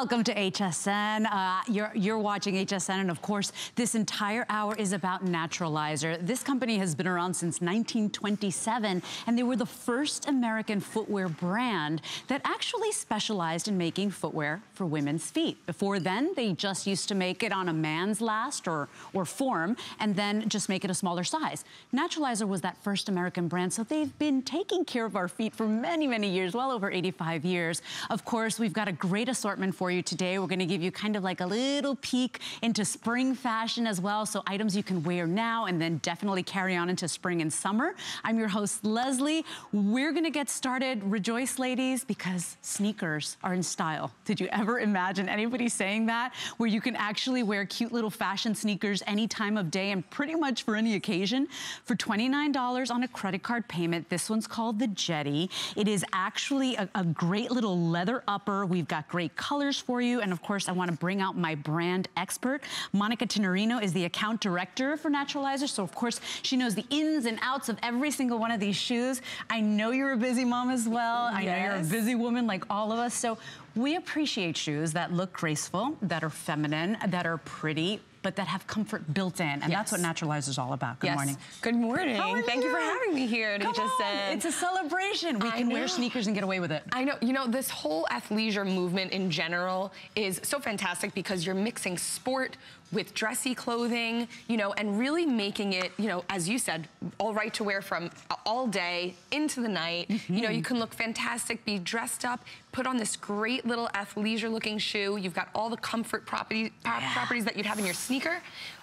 Welcome to HSN. Uh, you're, you're watching HSN, and of course, this entire hour is about Naturalizer. This company has been around since 1927, and they were the first American footwear brand that actually specialized in making footwear for women's feet. Before then, they just used to make it on a man's last or, or form, and then just make it a smaller size. Naturalizer was that first American brand, so they've been taking care of our feet for many, many years, well over 85 years. Of course, we've got a great assortment assortment for you today. We're gonna give you kind of like a little peek into spring fashion as well. So items you can wear now and then definitely carry on into spring and summer. I'm your host, Lesley. We're gonna get started. Rejoice, ladies, because sneakers are in style. Did you ever imagine anybody saying that? Where you can actually wear cute little fashion sneakers any time of day and pretty much for any occasion. For $29 on a credit card payment, this one's called the Jetty. It is actually a, a great little leather upper. We've got great color colors for you. And of course, I want to bring out my brand expert. Monica Tinerino is the account director for Naturalizer. So of course, she knows the ins and outs of every single one of these shoes. I know you're a busy mom as well. Yes. I know you're a busy woman like all of us. So we appreciate shoes that look graceful, that are feminine, that are pretty, but that have comfort built in. And yes. that's what Naturalizer is all about. Good yes. morning. Good morning. Thank you? you? for having me here Come HSN. On. It's a celebration. We I can know. wear sneakers and get away with it. I know. You know, this whole athleisure movement in general is so fantastic because you're mixing sport with dressy clothing, you know, and really making it, you know, as you said, all right to wear from all day into the night. Mm -hmm. You know, you can look fantastic, be dressed up, put on this great little athleisure looking shoe. You've got all the comfort property, yeah. properties that you'd have in your sneaker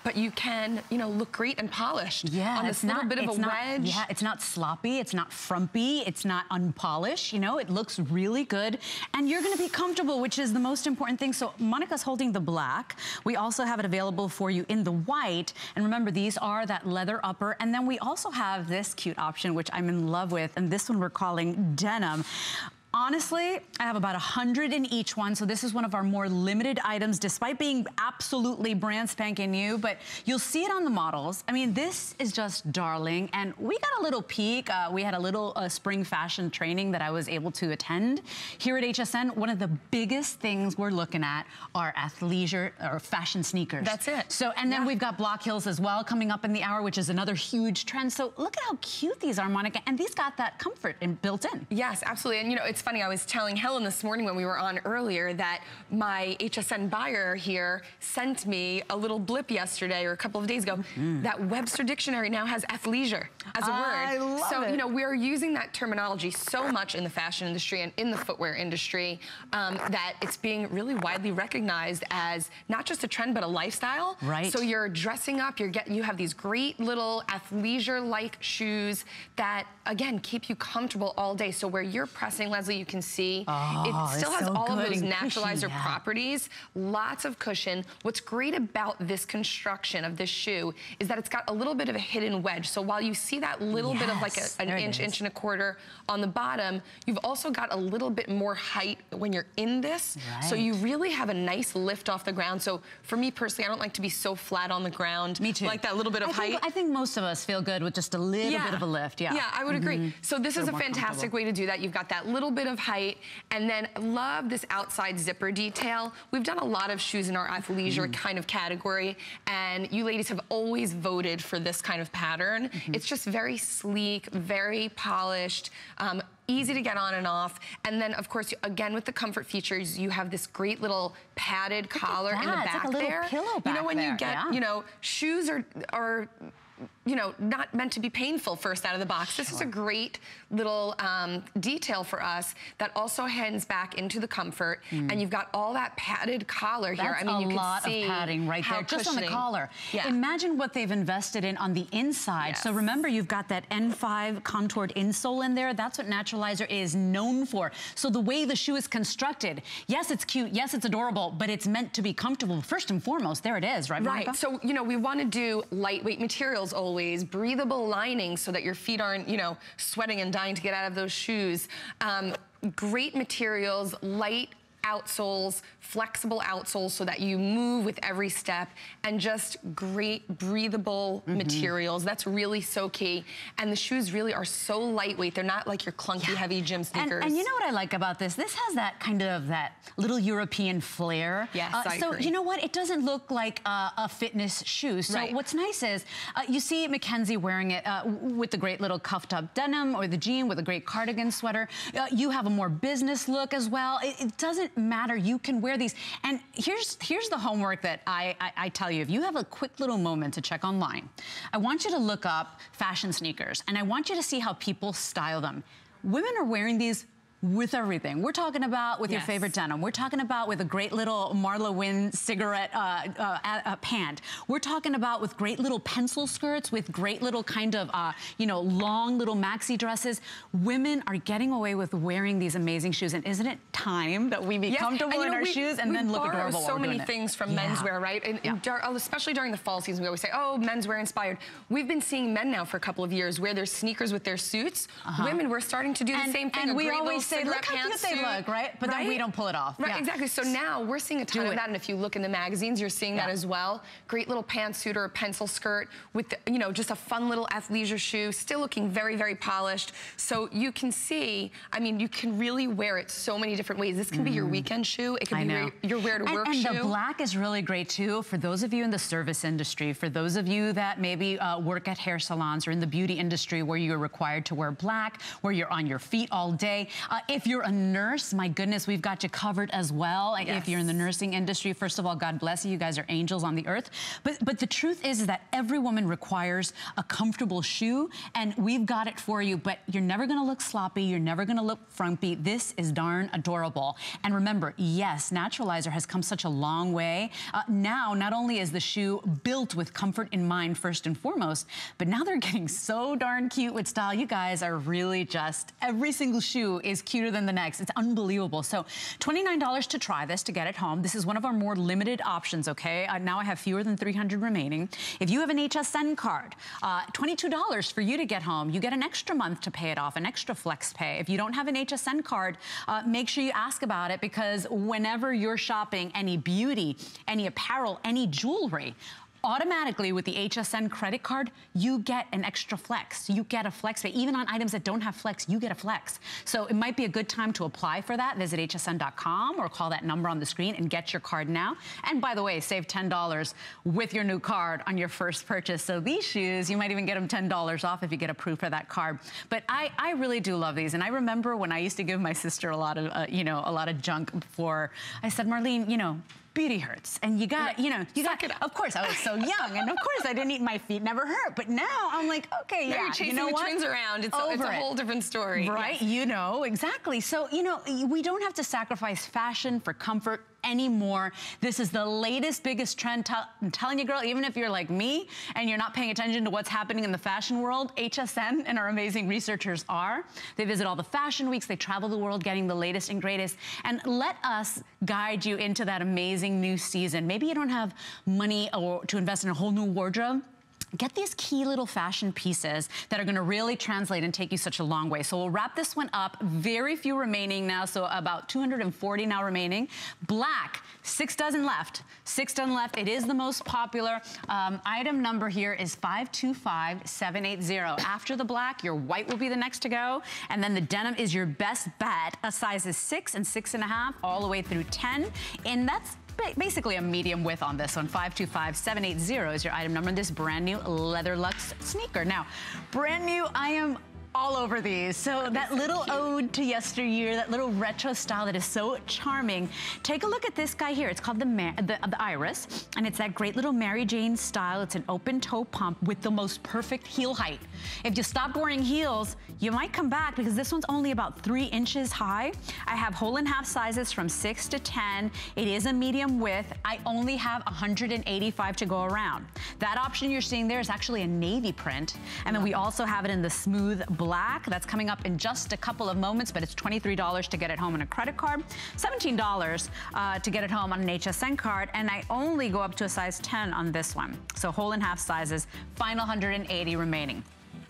but you can, you know, look great and polished. Yeah, on this little not, bit of a not, wedge. Yeah, it's not sloppy, it's not frumpy, it's not unpolished, you know, it looks really good. And you're gonna be comfortable, which is the most important thing. So Monica's holding the black. We also have it available for you in the white. And remember, these are that leather upper. And then we also have this cute option, which I'm in love with. And this one we're calling denim. Honestly, I have about a 100 in each one, so this is one of our more limited items, despite being absolutely brand spanking new, but you'll see it on the models. I mean, this is just darling, and we got a little peek. Uh, we had a little uh, spring fashion training that I was able to attend. Here at HSN, one of the biggest things we're looking at are athleisure or fashion sneakers. That's it. So, and then yeah. we've got Block Heels as well coming up in the hour, which is another huge trend. So look at how cute these are, Monica, and these got that comfort in, built in. Yes, absolutely, and you know, it's it's funny, I was telling Helen this morning when we were on earlier that my HSN buyer here sent me a little blip yesterday or a couple of days ago mm. that Webster Dictionary now has athleisure as a I word. So, it. you know, we're using that terminology so much in the fashion industry and in the footwear industry um, that it's being really widely recognized as not just a trend, but a lifestyle. Right. So you're dressing up, you're get, you have these great little athleisure-like shoes that, again, keep you comfortable all day. So where you're pressing, Lesley, you can see. Oh, it still has so all of those naturalizer yeah. properties, lots of cushion. What's great about this construction of this shoe is that it's got a little bit of a hidden wedge. So while you see that little yes, bit of like a, an inch, inch and a quarter on the bottom, you've also got a little bit more height when you're in this. Right. So you really have a nice lift off the ground. So for me personally, I don't like to be so flat on the ground. Me too. Like that little bit of I height. Think, I think most of us feel good with just a little yeah. bit of a lift. Yeah. Yeah, I would mm -hmm. agree. So this is a fantastic way to do that. You've got that little bit of height and then love this outside zipper detail. We've done a lot of shoes in our athleisure mm. kind of category and you ladies have always voted for this kind of pattern. Mm -hmm. It's just very sleek, very polished, um, easy to get on and off. And then, of course, again, with the comfort features, you have this great little padded collar in the back it's like a little there. Pillow back you know, when there. you get, yeah. you know, shoes are, are you know, not meant to be painful first out of the box. This is a great little um, detail for us that also hands back into the comfort. Mm. And you've got all that padded collar That's here. I mean, you can see a lot of padding right there, just on the collar. Yeah. Imagine what they've invested in on the inside. Yes. So remember, you've got that N5 contoured insole in there. That's what Naturalizer is known for. So the way the shoe is constructed, yes, it's cute, yes, it's adorable, but it's meant to be comfortable. First and foremost, there it is, right, Right, Monica? so, you know, we want to do lightweight materials always, breathable lining so that your feet aren't, you know, sweating and dying to get out of those shoes. Um, great materials, light outsoles, flexible outsoles so that you move with every step and just great breathable mm -hmm. materials. That's really so key. And the shoes really are so lightweight. They're not like your clunky, yeah. heavy gym sneakers. And, and, you know what I like about this? This has that kind of that little European flair. Yes, uh, So agree. you know what? It doesn't look like uh, a fitness shoe. So right. what's nice is uh, you see Mackenzie wearing it uh, with the great little cuffed up denim or the jean with a great cardigan sweater. Uh, you have a more business look as well. It, it doesn't matter. You can wear these. And here's here's the homework that I, I, I tell you. If you have a quick little moment to check online, I want you to look up fashion sneakers and I want you to see how people style them. Women are wearing these with everything. We're talking about with yes. your favorite denim. We're talking about with a great little Marla Wynne cigarette uh, uh, uh, pant. We're talking about with great little pencil skirts, with great little kind of, uh, you know, long little maxi dresses. Women are getting away with wearing these amazing shoes. And isn't it time that we be yes. comfortable in know, our we, shoes and then look adorable so many things from yeah. menswear, right? And, yeah. and oh, especially during the fall season, we always say, oh, menswear inspired. We've been seeing men now for a couple of years wear their sneakers with their suits. -huh. Women, we're starting to do and, the same thing. And we always say, look how cute they look, right? But right? then we don't pull it off. Right, yeah. exactly. So now we're seeing a ton of that, and if you look in the magazines, you're seeing yeah. that as well. Great little pantsuit or a pencil skirt with, the, you know, just a fun little athleisure shoe, still looking very, very polished. So you can see, I mean, you can really wear it so many different ways. This can mm. be your mm. weekend shoe. It can I be know. your, your wear to work and, and shoe. And the black is really great too for those of you in the service industry, for those of you that maybe uh, work at hair salons or in the beauty industry where you're required to wear black, where you're on your feet all day. Uh, if you're a nurse, my goodness, we've got you covered as well. Yes. If you're in the nursing industry, first of all, God bless you. You guys are angels on the earth. But, but the truth is, is that every woman requires a comfortable shoe, and we've got it for you, but you're never gonna look sloppy. You're never gonna look frumpy. This is darn adorable. And remember, yes, Naturalizer has come such a long way. Uh, now, not only is the shoe built with comfort in mind first and foremost, but now they're getting so darn cute with style. You guys are really just, every single shoe is cuter than the next. It's unbelievable. So $29 to try this to get it home. This is one of our more limited options, okay? Uh, now I have fewer than 300 remaining. If you have an HSN card, uh, $22 for you to get home. You get an extra month to pay it off, an extra flex pay. If you don't have an HSN card, uh, make sure you ask about it because whenever you're shopping any beauty, any apparel, any jewelry, automatically with the HSN credit card, you get an extra flex. You get a flex. Even on items that don't have flex, you get a flex. So it might be a good time to apply for that. Visit hsn.com or call that number on the screen and get your card now. And by the way, save $10 with your new card on your first purchase. So these shoes, you might even get them $10 off if you get approved for that card. But I, I really do love these. And I remember when I used to give my sister a lot of, uh, you know, a lot of junk before, I said, Marlene, you know, beauty hurts. And you got, you know, you Suck got, it up. of course, I was so young. and of course, I didn't eat my feet never hurt. But now I'm like, okay, now yeah. you're chasing you know the what? twins around. It's, a, it's a, whole different story. Right? Yes. You know, exactly. So, you know, we don't have to sacrifice fashion for comfort anymore. This is the latest, biggest trend. I'm telling you, girl, even if you're like me and you're not paying attention to what's happening in the fashion world, HSN and our amazing researchers are. They visit all the fashion weeks. They travel the world getting the latest and greatest. And let us guide you into that amazing new season. Maybe you don't have money or to invest in a whole new wardrobe get these key little fashion pieces that are gonna really translate and take you such a long way. So we'll wrap this one up. Very few remaining now, so about 240 now remaining. Black, six dozen left. Six dozen left. It is the most popular. Um, item number here is 525780. After the black, your white will be the next to go. And then the denim is your best bet. A size is six and six and a half all the way through 10. And that's basically a medium width on this one. 525780 is your item number. This brand new Leather Lux sneaker. Now, brand new, I am all over these. So that little so ode to yesteryear, that little retro style that is so charming. Take a look at this guy here. It's called the, the, the, Iris, and it's that great little Mary Jane style. It's an open toe pump with the most perfect heel height. If you stop wearing heels, you might come back because this one's only about three inches high. I have whole and half sizes from six to 10. It is a medium width. I only have 185 to go around. That option you're seeing there is actually a navy print. And then we also have it in the smooth black. That's coming up in just a couple of moments, but it's $23 to get it home on a credit card, $17 uh, to get it home on an HSN card, and I only go up to a size 10 on this one. So whole and half sizes, final 180 remaining.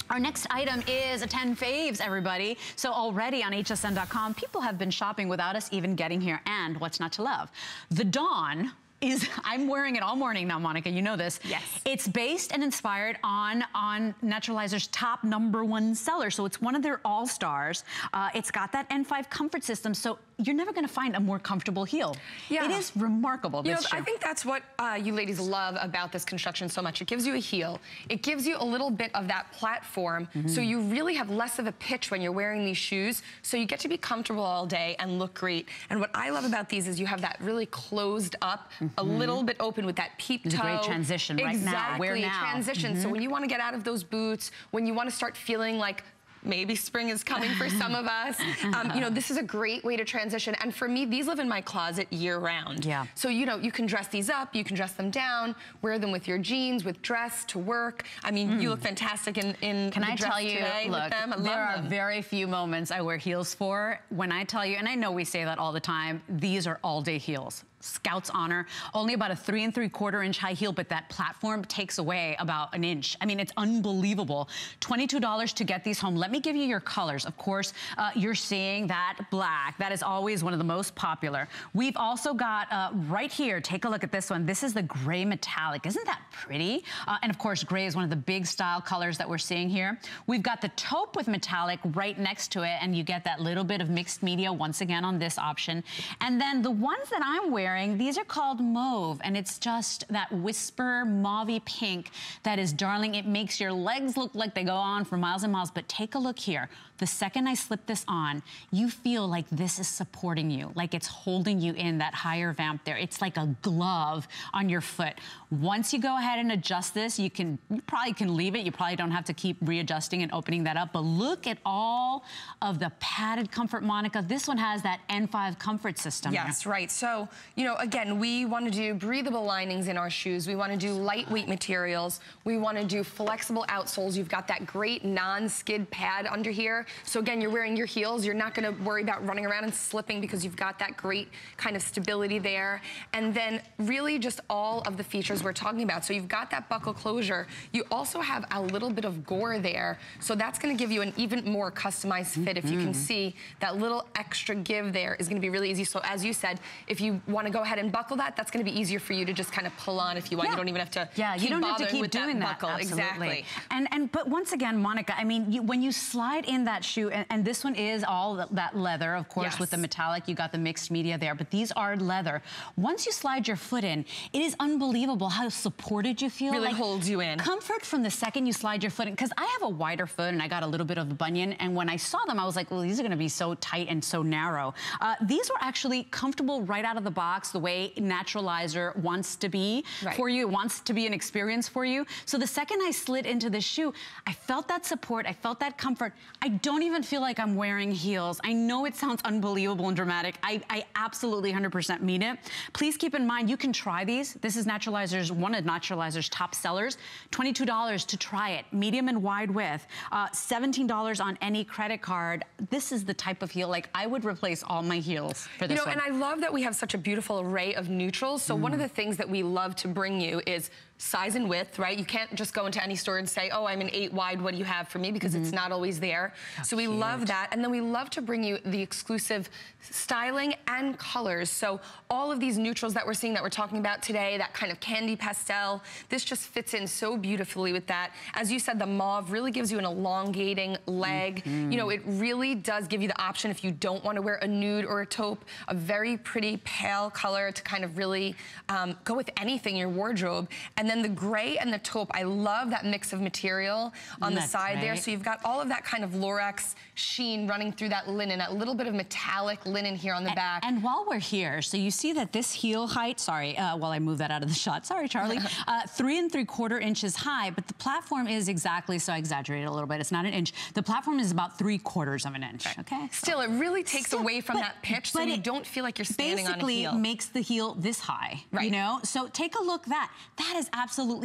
Our next item is a 10 faves, everybody. So already on hsn.com, people have been shopping without us even getting here. And what's not to love? The Dawn is, I'm wearing it all morning now, Monica, you know this. Yes. It's based and inspired on, on Naturalizer's top number one seller. So it's one of their all-stars. Uh, it's got that N5 comfort system. So you're never gonna find a more comfortable heel. Yeah. It is remarkable, you know, I think that's what uh, you ladies love about this construction so much. It gives you a heel. It gives you a little bit of that platform, mm -hmm. so you really have less of a pitch when you're wearing these shoes, so you get to be comfortable all day and look great. And what I love about these is you have that really closed up, mm -hmm. a mm-hmm. little bit open with that peep toe. great transition right exactly, now. Where now? transition. Mm -hmm. So mm-hmm. when you want to get out of those boots, when you want to start feeling like maybe spring is coming for some of us. Um, you know, this is a great way to transition. And for me, these live in my closet year round. Yeah. So, you know, you can dress these up, you can dress them down, wear them with your jeans, with dress to work. I mean, mm. you look fantastic in, in Can I tell you, look, there are them. very few moments I wear heels for. When I tell you, and I know we say that all the time, these are all day heels. Scout's Honor. Only about a three and three quarter inch high heel, but that platform takes away about an inch. I mean, it's unbelievable. $22 to get these home. Let me give you your colors. Of course, uh, you're seeing that black. That is always one of the most popular. We've also got uh, right here, take a look at this one. This is the gray metallic. Isn't that pretty? Uh, and of course, gray is one of the big style colors that we're seeing here. We've got the taupe with metallic right next to it, and you get that little bit of mixed media once again on this option. And then the ones that I'm wearing wearing. These are called mauve, and it's just that whisper mauvey pink that is darling. It makes your legs look like they go on for miles and miles, but take a look here. The second I slip this on, you feel like this is supporting you, like it's holding you in that higher vamp there. It's like a glove on your foot. Once you go ahead and adjust this, you can you probably can leave it. You probably don't have to keep readjusting and opening that up. But look at all of the padded comfort, Monica. This one has that N5 comfort system. Yes, right. So, you know, again, we want to do breathable linings in our shoes. We want to do lightweight materials. We want to do flexible outsoles. You've got that great non-skid pad under here. So again, you're wearing your heels. You're not gonna worry about running around and slipping because you've got that great kind of stability there. And then really just all of the features we're talking about. So you've got that buckle closure. You also have a little bit of gore there. So that's gonna give you an even more customized fit. If you can mm-hmm. see that little extra give there is gonna be really easy. So as you said, if you wanna go ahead and buckle that, that's gonna be easier for you to just kind of pull on if you want. Yeah. You don't even have to yeah, you don't have to keep doing that, that. buckle. Absolutely. Exactly. And, and, but once again, Monica, I mean, you, when you slide in that shoe, and, and this one is all that leather, of course, yes. with the metallic, you got the mixed media there, but these are leather. Once you slide your foot in, it is unbelievable how supported you feel. Really like, holds you in. Comfort from the second you slide your foot in, because I have a wider foot and I got a little bit of a bunion, and when I saw them, I was like, well, these are gonna be so tight and so narrow. Uh, these were actually comfortable right out of the box, the way Naturalizer wants to be right. for you, it wants to be an experience for you. So the second I slid into the shoe, I felt that support, I felt that comfort. I don't even feel like I'm wearing heels. I know it sounds unbelievable and dramatic. I, I absolutely 100% mean it. Please keep in mind, you can try these. This is Naturalizer's, one of Naturalizer's top sellers. $22 to try it, medium and wide width. Uh, $17 on any credit card. This is the type of heel, like I would replace all my heels for this You know, one. and I love that we have such a beautiful array of neutrals. So mm. one of the things that we love to bring you is size and width, right? You can't just go into any store and say, oh, I'm an eight wide, what do you have for me? Because mm -hmm. it's mm-hmm. not always there. How so we cute. love that. And then we love to bring you the exclusive styling and colors. So all of these neutrals that we're seeing that we're talking about today, that kind of candy pastel, this just fits in so beautifully with that. As you said, the mauve really gives you an elongating leg. Mm -hmm. You know, it really does give you the option if you don't want to wear a nude or a taupe, a very pretty pale color to kind of really um, go with anything in your wardrobe. And then the gray and the taupe, I love that mix of material on the side great? there. So you've got all of that kind of Lurex sheen running through that linen, a little bit of metallic linen here on the and, back. And while we're here, so you see that this heel height, sorry, uh, while I move that out of the shot, sorry, Charlie, uh, three and three quarter inches high, but the platform is exactly, so I exaggerated a little bit, it's not an inch. The platform is about three quarters of an inch, right. okay? Still, it really takes Still, away from but, that pitch, so you don't feel like you're standing on a heel. Basically makes the heel this high, right. you know? So take a look that. That is absolutely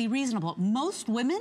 reasonable. Most women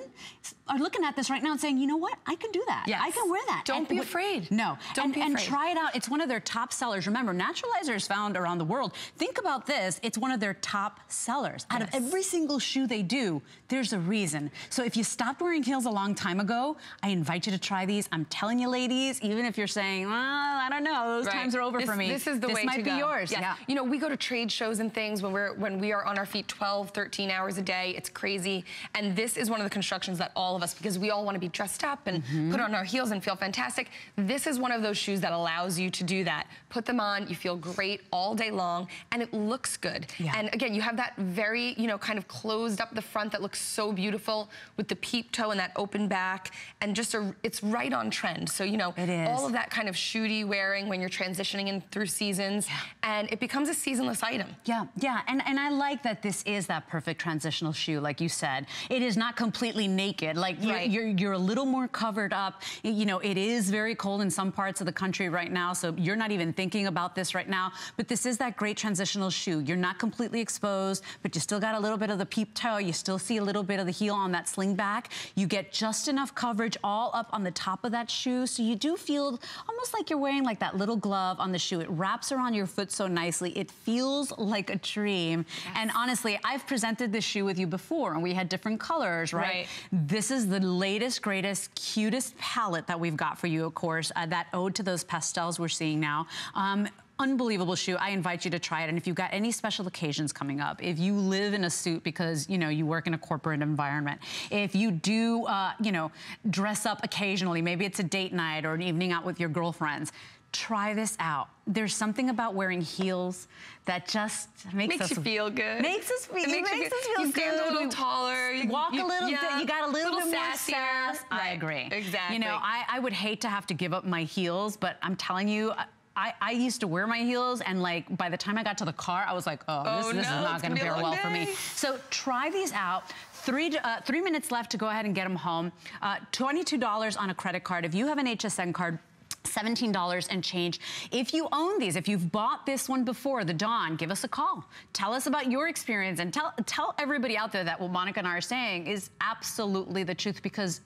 are looking at this right now and saying, you know what? I can do that. Yes. I can wear that. Don't and be afraid. No. Don't and, be afraid. and try it out. It's one of their top sellers. Remember, Naturalizer is found around the world. Think about this. It's one of their top sellers. Out of every single shoe they do, there's a reason. So if you stopped wearing heels a long time ago, I invite you to try these. I'm telling you, ladies, even if you're saying, well, I don't know, those Right. times are over this, for me. This is the this way might be yours. Yes. Yeah. You know, we go to trade shows and things when we're when we are on our feet 12, 13 hours a day. It's crazy. And this is one of the constructions that all of us, because we all want to be dressed up and Mm-hmm. put on our heels and feel fantastic. This is one of those shoes that allows you to do that. Put them on, you feel great all day long, and it looks good. Yeah. And again, you have that very, you know, kind of closed up the front that looks so beautiful with the peep toe and that open back, and just a, it's right on trend. So you know, It is. all of that kind of shooty wearing when you're transitioning in through seasons, and it becomes a seasonless item. Yeah, yeah, and, and I like that this is that perfect transitional shoe, like you said. It is not completely naked. Like you're, Right. you're, you're a little more covered up. You know, it is very cold in some parts of the country right now, so you're not even thinking about this right now. But this is that great transitional shoe. You're not completely exposed, but you still got a little bit of the peep toe. You still see a little bit of the heel on that sling back. You get just enough coverage all up on the top of that shoe, so you do feel almost like you're wearing like that little glove on the shoe. It wraps around your foot so nicely. It feels like a dream. And honestly, I've presented this shoe with you before, and we had different colors, right? Right. This is the latest, greatest, cutest palette that we've got for you, of course, uh, that ode to those pastels we're seeing now. Um, Unbelievable shoe. I invite you to try it. And if you've got any special occasions coming up, if you live in a suit because, you know, you work in a corporate environment, if you do, uh, you know, dress up occasionally, maybe it's a date night or an evening out with your girlfriends, try this out. There's something about wearing heels that just makes, Makes us you feel good. Makes us feel. It makes you makes feel- us feel you stand a little taller, you- walk you- a little. yeah, bit. You got a little, little bit more sassier. sass. I agree. exactly. You know, I, I would hate to have to give up my heels, but I'm telling you. I, I used to wear my heels and like by the time I got to the car, I was like, oh, Oh, this, this no, is not gonna gonna be a fare well for me. So try these out. Three, uh, three minutes left to go ahead and get them home. Uh, $22 on a credit card. If you have an HSN card, $17 and change. If you own these, if you've bought this one before, the Dawn, give us a call. Tell us about your experience and tell, tell everybody out there that what Monica and I are saying is absolutely the truth because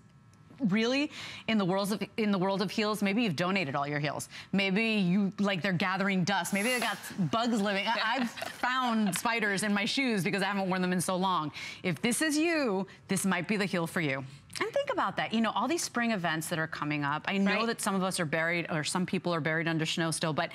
really in the world of in the world of heels maybe you've donated all your heels maybe you like they're gathering dust maybe they got bugs living I, i've found spiders in my shoes because i haven't worn them in so long if this is you this might be the heel for you and think about that. You know, all these spring events that are coming up. I know Right. that some of us are buried, or some people are buried under snow still, but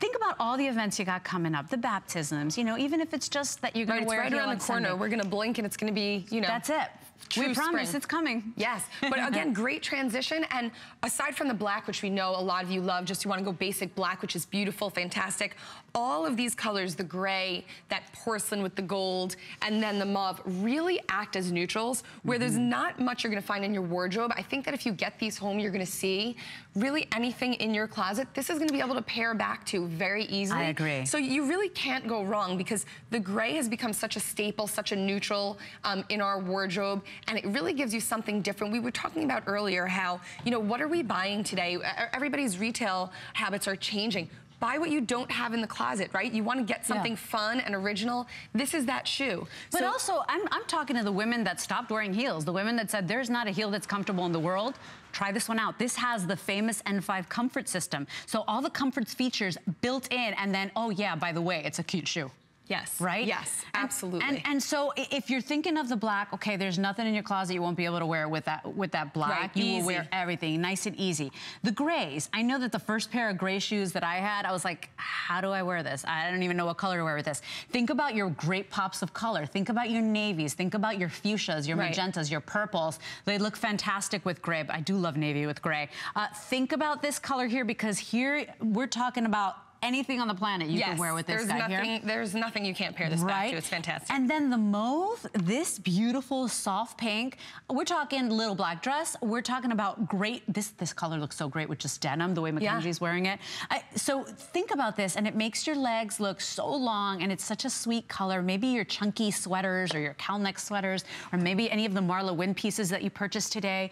think about all the events you got coming up, the baptisms, you know, even if it's just that you're going Right, to wear right around the corner. Sunday. We're gonna blink and it's gonna be, you know. That's it. True we promise spring. it's coming. Yes, but again, great transition. And aside from the black, which we know a lot of you love, just you want to go basic black, which is beautiful, fantastic. All of these colors, the gray, that porcelain with the gold, and then the mauve, really act as neutrals, where there's Mm-hmm. not much you're going to find in your wardrobe. I think that if you get these home, you're going to see really anything in your closet. This is going to be able to pair back to very easily. I agree. So you really can't go wrong because the gray has become such a staple, such a neutral um, in our wardrobe, and it really gives you something different. We were talking about earlier how, you know, what are we buying today? Everybody's retail habits are changing. Buy what you don't have in the closet, right? You want to get something fun and original. This is that shoe. But So- also, I'm, I'm talking to the women that stopped wearing heels, the women that said there's not a heel that's comfortable in the world. Try this one out. This has the famous N5 comfort system. So all the comforts features built in, and then, oh yeah, by the way, it's a cute shoe. Yes. Right? Yes, And- absolutely. And, and so if you're thinking of the black, okay, there's nothing in your closet you won't be able to wear with that with that black. Right, you will wear everything, nice and easy. The grays, I know that the first pair of gray shoes that I had, I was like, how do I wear this? I don't even know what color to wear with this. Think about your great pops of color. Think about your navies. Think about your fuchsias, your Right. magentas, your purples. They look fantastic with gray. but I do love navy with gray. Uh, think about this color here because here we're talking about anything on the planet you yes. can wear with this there's guy nothing, here. There's nothing you can't pair this back to. It's fantastic. And then the mauve, this beautiful soft pink. We're talking little black dress. We're talking about great. This this color looks so great with just denim, the way Yeah. Mackenzie's wearing it. I, so think about this, and it makes your legs look so long, and it's such a sweet color. Maybe your chunky sweaters or your cow neck sweaters, or maybe any of the Marla Wynne pieces that you purchased today.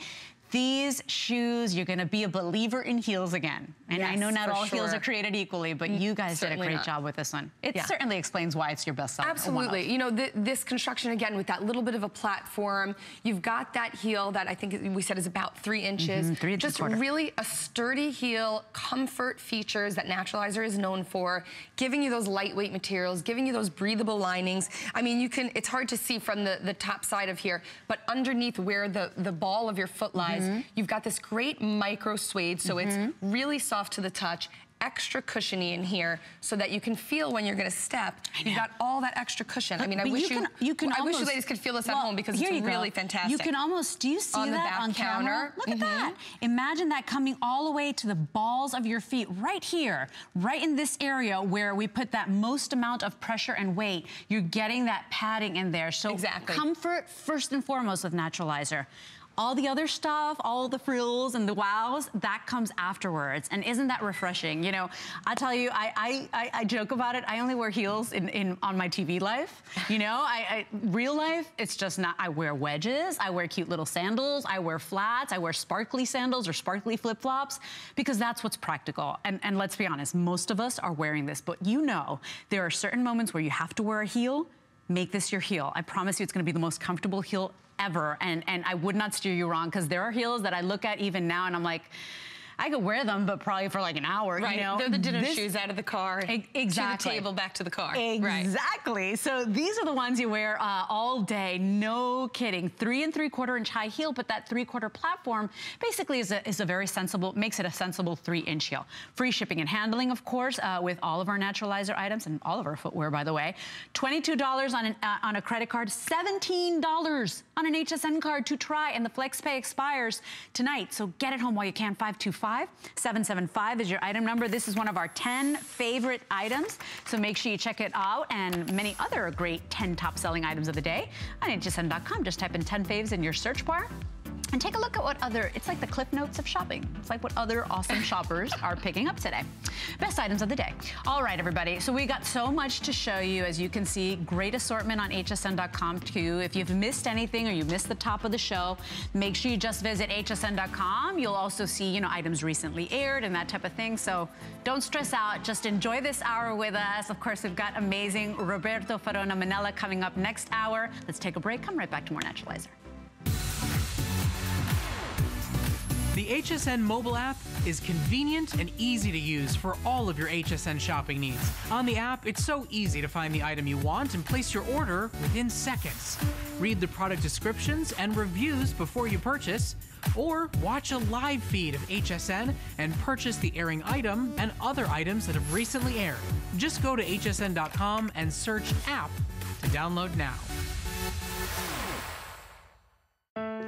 These shoes, you're gonna be a believer in heels again. And yes, I know not all sure. heels are created equally, but you guys certainly did a great not. job with this one. It yeah. certainly explains why it's your best seller. Absolutely. You know, th this construction, again, with that little bit of a platform, you've got that heel that I think we said is about three inches. Mm -hmm, three inches Just quarter. really a sturdy heel, comfort features that Naturalizer is known for, giving you those lightweight materials, giving you those breathable linings. I mean, you can, it's hard to see from the, the top side of here, but underneath where the, the ball of your foot lies, mm -hmm. You've got this great micro suede, so it's mm-hmm. really soft to the touch extra cushiony in here so that you can feel when you're gonna step. You've got all that extra cushion. But, I mean, I wish you, can, you, can well, almost, I wish you ladies could feel this at well, home because it's really go. fantastic. You can almost, do you see on that on counter? camera? Look mm -hmm. at mm-hmm. that. Imagine that coming all the way to the balls of your feet right here, right in this area where we put that most amount of pressure and weight. You're getting that padding in there. So exactly. comfort first and foremost with Naturalizer. All the other stuff, all the frills and the wows, that comes afterwards. And isn't that refreshing? You know, I tell you, I, I, I joke about it. I only wear heels in, in on my TV life. You know, I, I, real life, it's just not, I wear wedges, I wear cute little sandals, I wear flats, I wear sparkly sandals or sparkly flip-flops because that's what's practical. And, and let's be honest, most of us are wearing this, but you know, there are certain moments where you have to wear a heel make this your heel. I promise you it's gonna be the most comfortable heel ever. And, and I would not steer you wrong because there are heels that I look at even now and I'm like, I could wear them, but probably for like an hour, right. you know? They're the dinner this, shoes out of the car. E exactly. To the table, back to the car. Exactly. Right. So these are the ones you wear uh, all day, no kidding. Three and three quarter inch high heel, but that three quarter platform basically is a, is a very sensible, makes it a sensible three inch heel. Free shipping and handling, of course, uh, with all of our naturalizer items and all of our footwear, by the way. $22 on, an, uh, on a credit card, $17 on an HSN card to try, and the FlexPay expires tonight. So get it home while you can, 525 775 is your item number. This is one of our 10 favorite items. So make sure you check it out and many other great 10 top selling items of the day on hsn.com. Just type in 10 faves in your search bar and take a look at what other, it's like the cliff notes of shopping. It's like what other awesome shoppers are picking up today. Best items of the day. All right, everybody. So we got so much to show you. As you can see, great assortment on hsn.com too. If you've missed anything or you missed the top of the show, make sure you just visit hsn.com. You'll also see, you know, items recently aired and that type of thing. So don't stress out. Just enjoy this hour with us. Of course, we've got amazing Roberto Farona Manella coming up next hour. Let's take a break. Come right back to more Naturalizer. The HSN mobile app is convenient and easy to use for all of your HSN shopping needs. On the app, it's so easy to find the item you want and place your order within seconds. Read the product descriptions and reviews before you purchase, or watch a live feed of HSN and purchase the airing item and other items that have recently aired. Just go to hsn.com and search app to download now.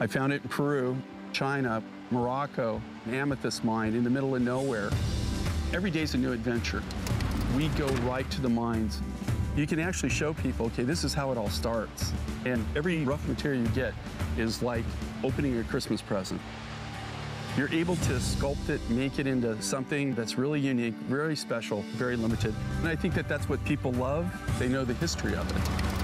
I found it in Peru, China, Morocco, an amethyst mine in the middle of nowhere. Every day is a new adventure. We go right to the mines. You can actually show people, okay, this is how it all starts. And every rough material you get is like opening a Christmas present. You're able to sculpt it, make it into something that's really unique, very special, very limited. And I think that that's what people love. They know the history of it.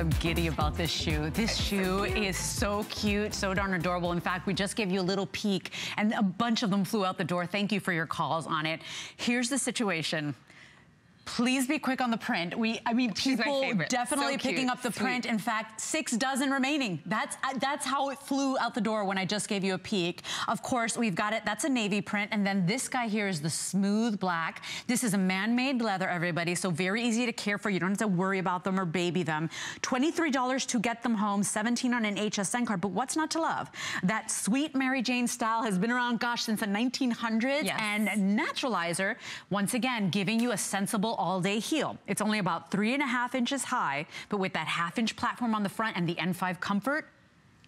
I'm giddy about this shoe. This shoe is so cute, so darn adorable. In fact, we just gave you a little peek and a bunch of them flew out the door. Thank you for your calls on it. Here's the situation. Please be quick on the print. We, I mean, people definitely So picking up the Sweet. print. In fact, six dozen remaining. That's uh, that's how it flew out the door when I just gave you a peek. Of course, we've got it. That's a navy print, and then this guy here is the smooth black. This is a man-made leather, everybody. So very easy to care for. You don't have to worry about them or baby them. Twenty-three dollars to get them home. Seventeen on an HSN card. But what's not to love? That sweet Mary Jane style has been around, gosh, since the 1900s. Yes. And Naturalizer, once again, giving you a sensible all-day heel. It's only about three and a half inches high, but with that half-inch platform on the front and the N5 Comfort,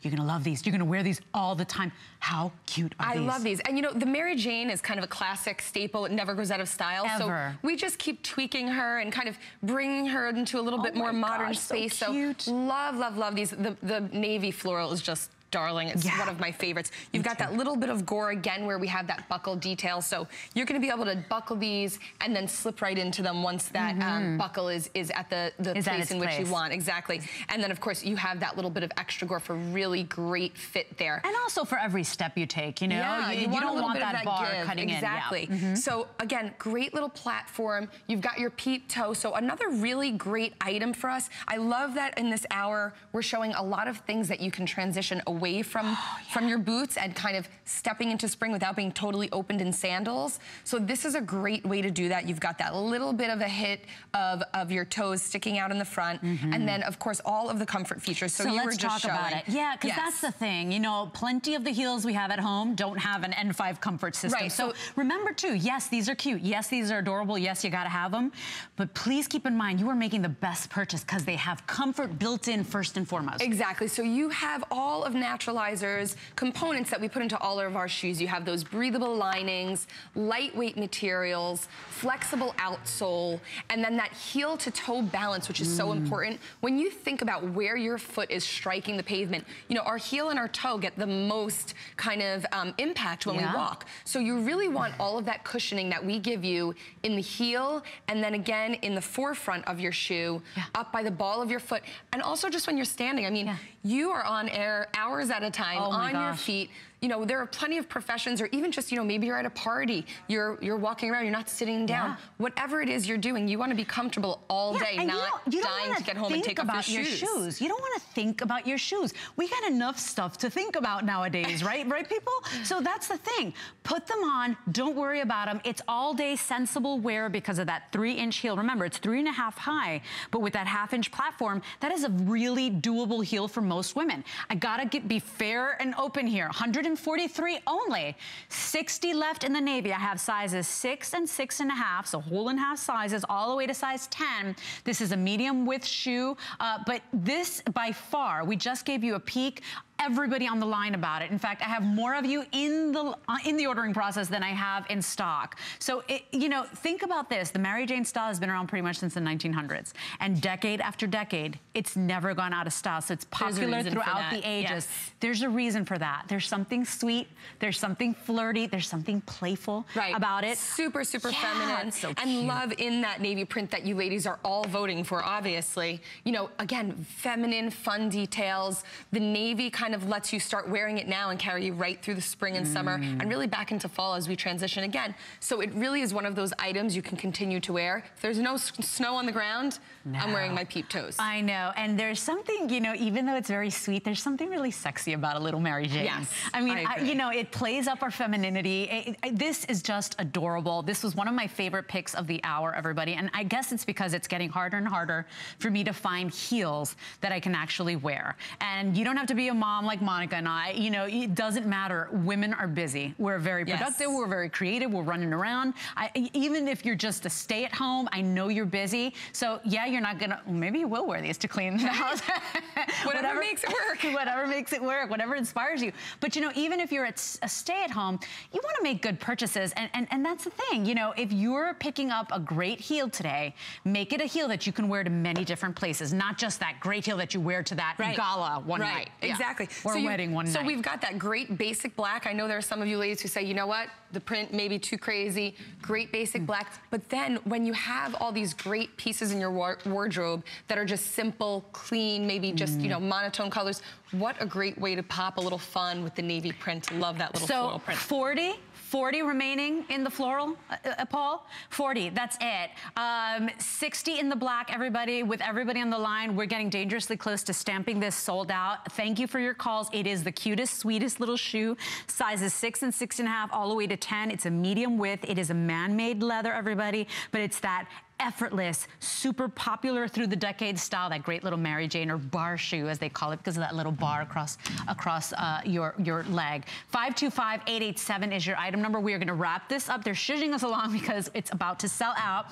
you're gonna love these. You're gonna wear these all the time. How cute are I these? I love these. And you know, the Mary Jane is kind of a classic staple. It never goes out of style. Ever. So we just keep tweaking her and kind of bringing her into a little Oh bit more modern gosh, so space. cute. love, love, love these. The, the navy floral is just darling. It's Yeah. one of my favorites. You've got that little bit of gore again where we have that buckle detail. So you're gonna be able to buckle these and then slip right into them once that um, buckle is, is at the, the Mm-hmm. Is place in which you want. Exactly. And then of course you have that little bit of extra gore for really great fit there. And also for every step you take, you know, Yeah, you, you, you want don't want that, that bar give. cutting exactly. in. Yeah. Mm-hmm. So again, great little platform. You've got your peep toe. So another really great item for us. I love that in this hour we're showing a lot of things that you can transition away from Oh, from your boots and kind of stepping into spring without being totally opened in sandals. So this is a great way to do that. You've got that little bit of a hit of, of your toes sticking out in the front, and mm-hmm. then of course all of the comfort features. So, So, you let's were just talk about it. Yeah, because Yes. that's the thing. You know, plenty of the heels we have at home don't have an N5 comfort system. Right, So, so- remember too, yes, these are cute. Yes, these are adorable. Yes, you got to have them. But please keep in mind, you are making the best purchase because they have comfort built in first and foremost. Exactly. So you have all of Naturalizer's components that we put into all of our shoes. You have those breathable linings, lightweight materials, flexible outsole, and then that heel to toe balance, which is so Mm. important. When you think about where your foot is striking the pavement, you know, our heel and our toe get the most kind of um, impact when Yeah. we walk. So you really want all of that cushioning that we give you in the heel and then again in the forefront of your shoe, Yeah. up by the ball of your foot, and also just when you're standing. I mean, Yeah. you are on air hours at a time Oh on your feet. You know, there are plenty of professions, or even just, you know, maybe you're at a party, you're you're walking around, you're not sitting down. Yeah. Whatever it is you're doing, you want to be comfortable all Yeah, day, not you don't, you dying wanna get home and take off about your shoes. You don't want to think about your shoes. We got enough stuff to think about nowadays, right? Right, people? So that's the thing. Put them on. Don't worry about them. It's all day sensible wear because of that three inch heel. Remember, it's three and a half high, but with that half inch platform, that is a really doable heel for most women. I gotta get, be fair and open here. 143 only. 60 left in the navy. I have sizes six and six and a half, so whole and half sizes, all the way to size 10. This is a medium width shoe, uh, but this by far, we just gave you a peek everybody on the line about it. In fact, I have more of you in the uh, in the ordering process than I have in stock. So, it, you know, think about this. The Mary Jane style has been around pretty much since the 1900s. And decade after decade, it's never gone out of style. So it's popular throughout the ages. yes. There's a reason for that. There's something sweet. There's something flirty. There's something playful right. about it. Super, super Yeah, feminine. so and love in that navy print that you ladies are all voting for, obviously. You know, again, feminine, fun details. The navy kind of lets you start wearing it now and carry you right through the spring and summer Mm. and really back into fall as we transition again. So it really is one of those items you can continue to wear. If there's no s- snow on the ground, I'm wearing my peep toes. I know, and there's something, you know, even though it's very sweet, there's something really sexy about a little Mary Jane. Yes, I mean, I I you know, it plays up our femininity. It- it- this is just adorable. This was one of my favorite picks of the hour, everybody, and I guess it's because it's getting harder and harder for me to find heels that I can actually wear. And you don't have to be a mom like Monica and I. You know, it doesn't matter. Women are busy. We're very Yes. productive. We're very creative. We're running around. I, even if you're just a stay-at-home, I know you're busy. So yeah, you're not gonna. Maybe you will wear these to clean the house. Whatever makes it work. whatever makes it work. Whatever inspires you. But you know, even if you're at s- a stay-at-home, you want to make good purchases, and, and and that's the thing. You know, if you're picking up a great heel today, make it a heel that you can wear to many different places, not just that great heel that you wear to that Right. gala one right. night. Yeah. Exactly. Or so a you- wedding one So night. we've got that great basic black. I know there are some of you ladies who say, you know what, the print may be too crazy. Great basic black. But then when you have all these great pieces in your war- wardrobe that are just simple, clean, maybe just, Hmm. you know, monotone colors, what a great way to pop a little fun with the navy print. Love that little so floral print. 40 40 remaining in the floral, uh, uh, Paul? 40, that's it. Um, 60 in the black, everybody. With everybody on the line, we're getting dangerously close to stamping this sold out. Thank you for your calls. It is the cutest, sweetest little shoe. Sizes six and six and a half, all the way to 10. It's a medium width. It is a man-made leather, everybody, but it's that effortless, super popular through the decades style, that great little Mary Jane or bar shoe, as they call it, because of that little bar across across uh, your, your leg. 525-887 is your item number. We are gonna wrap this up. They're shooting us along because it's about to sell out.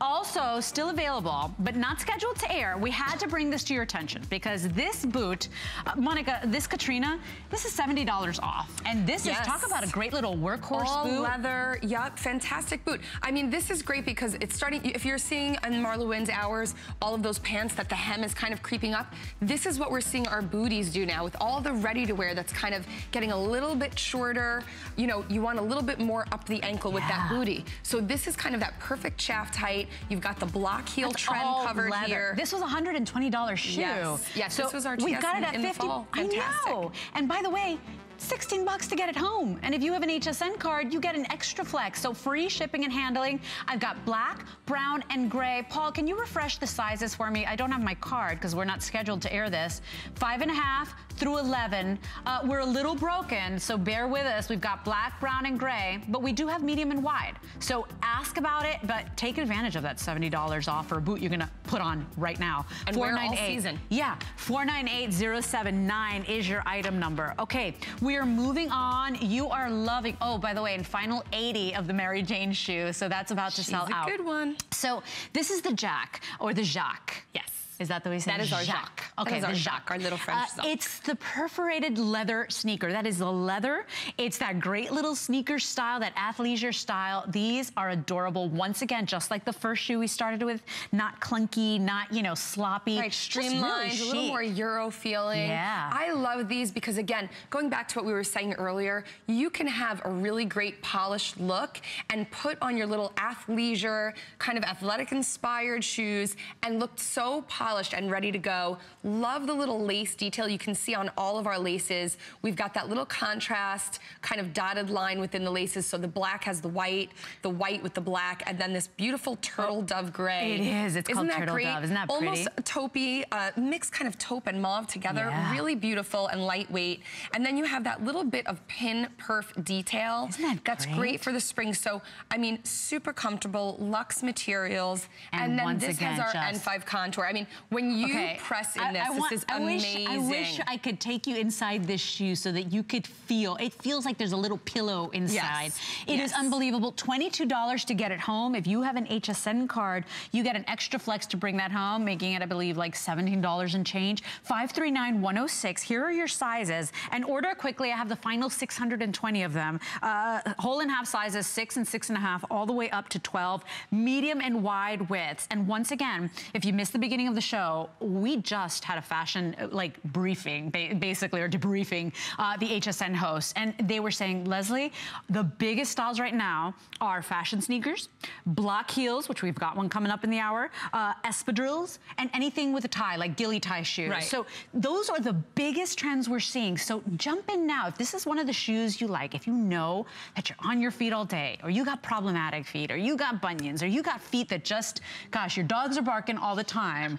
Also, still available, but not scheduled to air. We had to bring this to your attention because this boot, uh, Monica, this Katrina, this is $70 off. And this Yes. is, talk about a great little workhorse All boot. leather, yup, fantastic boot. I mean, this is great because it's starting, if you're seeing in Marla Wynne's hours, all of those pants that the hem is kind of creeping up, this is what we're seeing our booties do now with all the ready to wear that's kind of getting a little bit shorter. You know, you want a little bit more up the ankle with that booty. So this is kind of that perfect shaft height. You've got the block heel That's trend covered leather. here. This was a $120 shoe. Yes, yes, so this was our We've got in- it at in the 50. fall. I Fantastic. know. And by the way, 16 bucks to get it home. And if you have an HSN card, you get an extra flex. So free shipping and handling. I've got black, brown, and gray. Paul, can you refresh the sizes for me? I don't have my card because we're not scheduled to air this. Five and a half through 11. Uh, we're a little broken, so bear with us. We've got black, brown, and gray, but we do have medium and wide. So ask about it, but take advantage of that $70 off for a boot you're gonna put on right now. And wear all season. Yeah, 498079 is your item number. Okay, we are moving on. You are loving, oh, by the way, in final 80 of the Mary Jane shoe, so that's about to She's sell a out. good one. So this is the Jack, or the Jacques. Yes. Is that the way you say That is our Jacques. That Okay, is our Jacques, our little French Uh, Jacques. It's the perforated leather sneaker. That is the leather. It's that great little sneaker style, that athleisure style. These are adorable. Once again, just like the first shoe we started with, not clunky, not, you know, sloppy. Right, just really a little more Euro feeling. Yeah. I love these because again, going back to what we were saying earlier, you can have a really great polished look and put on your little athleisure, kind of athletic inspired shoes and look so polished and ready to go. Love the little lace detail you can see on all of our laces. We've got that little contrast kind of dotted line within the laces. So the black has the white, the white with the black, and then this beautiful turtle dove gray. It is. It's Isn't called turtle great? dove. Isn't that Almost taupey, uh, mixed kind of taupe and mauve together. Yeah. Really beautiful and lightweight. And then you have that little bit of pin perf detail. Isn't that That's great? great for the spring. So, I mean, super comfortable, luxe materials. And then once this again, has our just- N5 contour. I mean, when you Okay. press in I- this, I want- this is I amazing. Wish, I wish I could take you inside this shoe so that you could feel. It feels like there's a little pillow inside. Yes. It is Yes. unbelievable. $22 to get it home. If you have an HSN card, you get an extra flex to bring that home, making it, I believe, like $17 and change. 539106. Here are your sizes. And order quickly. I have the final 620 of them. Uh, whole and half sizes, six and six and a half, all the way up to 12. Medium and wide widths. And once again, if you missed the beginning of the show, we just had a fashion like briefing, ba- basically, or debriefing uh, the HSN hosts. And they were saying, Lesley, the biggest styles right now are fashion sneakers, block heels, which we've got one coming up in the hour, uh, espadrilles, and anything with a tie, like ghillie tie shoes. Right. So those are the biggest trends we're seeing. So jump in now. If this is one of the shoes you like, if you know that you're on your feet all day, or you got problematic feet, or you got bunions, or you got feet that just, gosh, your dogs are barking all the time,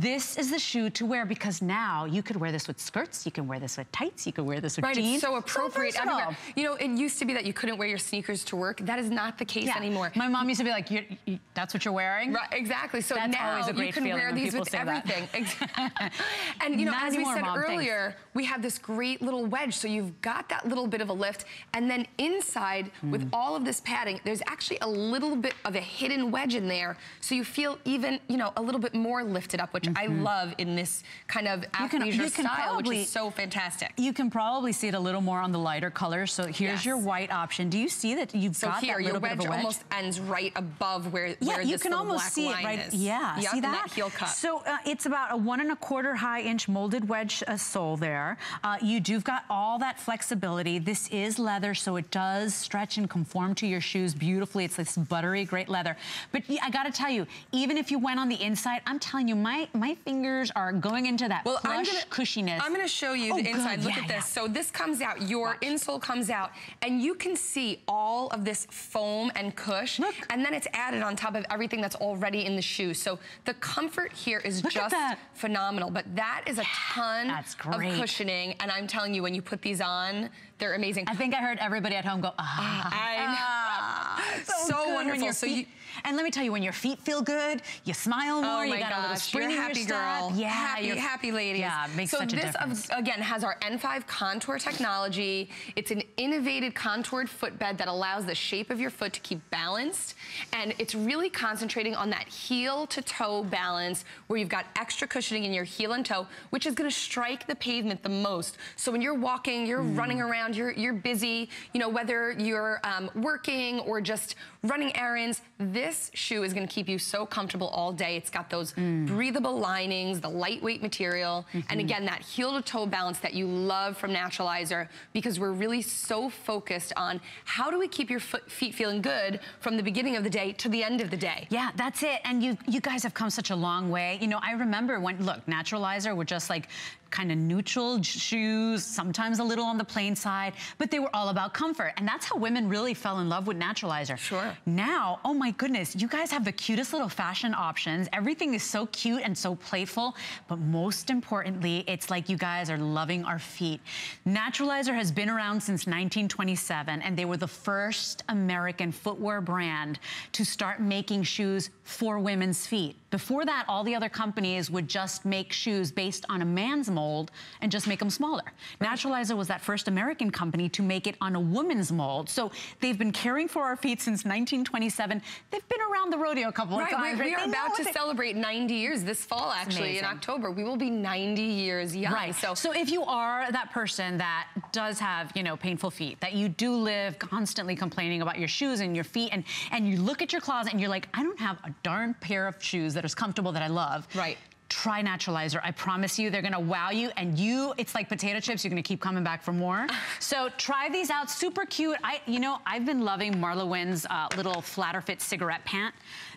this is the shoe to wear because now you could wear this with skirts, you can wear this with tights, you can wear this with Right, jeans. it's so appropriate everywhere. You know, it used to be that you couldn't wear your sneakers to work. That is not the case Yeah. anymore. My mom used to be like, you, you, that's what you're wearing? Right, exactly. So That's now always a you can wear these with everything. And you know, Not as we said Mom, thanks. earlier, we have this great little wedge. So you've got that little bit of a lift, and then inside Hmm. with all of this padding, there's actually a little bit of a hidden wedge in there, so you feel even, you know, a little bit more lifted up, which which I love in this kind of athleisure style, which is so fantastic. You can probably see it a little more on the lighter colors. So here's Yes. your white option. Do you see that you've So got here, that your little bit of wedge, a wedge? almost ends right above where, Yeah, where you can almost see it right. is. Yeah, Yep, see and that? heel cut. So uh, it's about a one and a quarter high inch molded wedge uh, sole there. Uh, you do've got all that flexibility. This is leather, so it does stretch and conform to your shoes beautifully. It's this buttery, great leather. But I gotta tell you, even if you went on the inside, I'm telling you, my my fingers are going into that Well, plush I'm gonna, cushiness. I'm gonna show you Oh, the good. inside. Look Yeah, at yeah. this. So this comes out, your insole comes out, and you can see all of this foam and cush. Look. And then it's added on top of everything that's already in the shoe. So the comfort here is Look just phenomenal. But that is a ton That's of cushioning. And I'm telling you, when you put these on, they're amazing. I think I heard everybody at home go, ah. I know. ah. So good when wonderful. So you- and let me tell you, when your feet feel good, you smile more, Oh you got a little spring you're happy girl. Yeah, happy, happy ladies. Yeah, makes so such a this, difference. uh, again, has our N5 contour technology. It's an innovated contoured footbed that allows the shape of your foot to keep balanced. And it's really concentrating on that heel to toe balance where you've got extra cushioning in your heel and toe, which is gonna strike the pavement the most. So when you're walking, you're Mm. running around, you're, you're busy, you know, whether you're um, working or just running errands, this shoe is gonna keep you so comfortable all day. It's got those Mm. breathable linings, the lightweight material, Mm-hmm. and again, that heel to toe balance that you love from Naturalizer because we're really so focused on how do we keep your foot, feet feeling good from the beginning of the day to the end of the day. Yeah, that's it. And you you guys have come such a long way. You know, I remember when look, Naturalizer were just like kind of neutral shoes, sometimes a little on the plain side, but they were all about comfort. And that's how women really fell in love with Naturalizer. Sure. Now, oh my goodness, you guys have the cutest little fashion options. Everything is so cute and so playful, but most importantly, it's like you guys are loving our feet. Naturalizer has been around since 1927, and they were the first American footwear brand to start making shoes for women's feet. Before that, all the other companies would just make shoes based on a man's mold and just make them smaller. Naturalizer was that first American company to make it on a woman's mold. So they've been caring for our feet since 1927. They've been around the rodeo a couple Right, of times. We, we are about to they- celebrate 90 years this fall, actually, in. October. We will be 90 years young. Right. So, So, if you are that person that does have, you know, painful feet, that you do live constantly complaining about your shoes and your feet, and and you look at your closet and you're like, I don't have a darn pair of shoes that is comfortable that I love. Right. Try Naturalizer. I promise you, they're gonna wow you, and you, it's like potato chips. You're gonna keep coming back for more. so try these out. Super cute. I, you know, I've been loving Marla Wynne's uh, little flatter fit cigarette pant.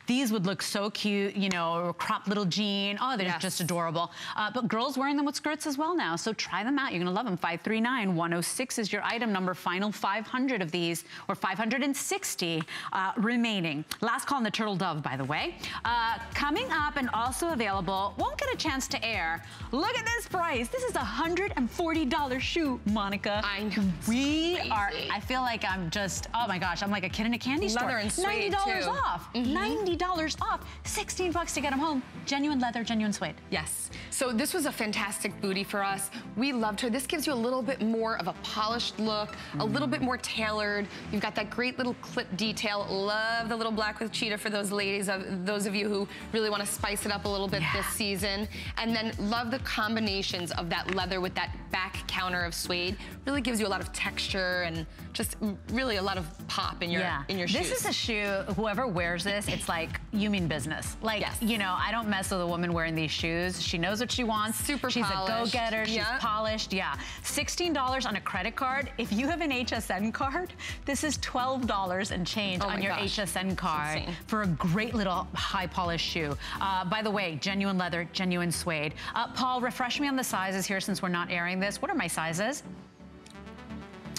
These would look so cute, you know, cropped little jean. Oh, they're Yes. just adorable. Uh, but girls wearing them with skirts as well now. So try them out. You're gonna love them. 539-106 is your item number. Final 500 of these, or 560 uh, remaining. Last call on the Turtle Dove, by the way. Uh, coming up and also available, won't get a chance to air. Look at this price. This is a $140 shoe, Monica. I know. We Crazy. are, I feel like I'm just, oh my gosh, I'm like a kid in a candy store. Leather and suede, $90 too. off. Mhm. $90 off. 16 bucks to get them home. Genuine leather, genuine suede. Yes. So this was a fantastic booty for us. We loved her. This gives you a little bit more of a polished look, a little bit more tailored. You've got that great little clip detail. Love the little black with cheetah for those ladies, of those of you who really want to spice it up a little bit Yeah. this season. And then love the combinations of that leather with that back counter of suede. Really gives you a lot of texture and just really a lot of pop in your yeah. in your shoes. This is a shoe, whoever wears this, it's like, you mean business. Like, Yes. you know, I don't mess with a woman wearing these shoes. She knows what she wants. Super She's polished. a go-getter. She's Yeah. polished. Yeah. $16 on a credit card. If you have an HSN card, this is $12 and change Oh on your gosh. HSN card for a great little high polished shoe. Uh, by the way, genuine leather, genuine suede. Uh, Paul, refresh me on the sizes here since we're not airing this. What are my sizes?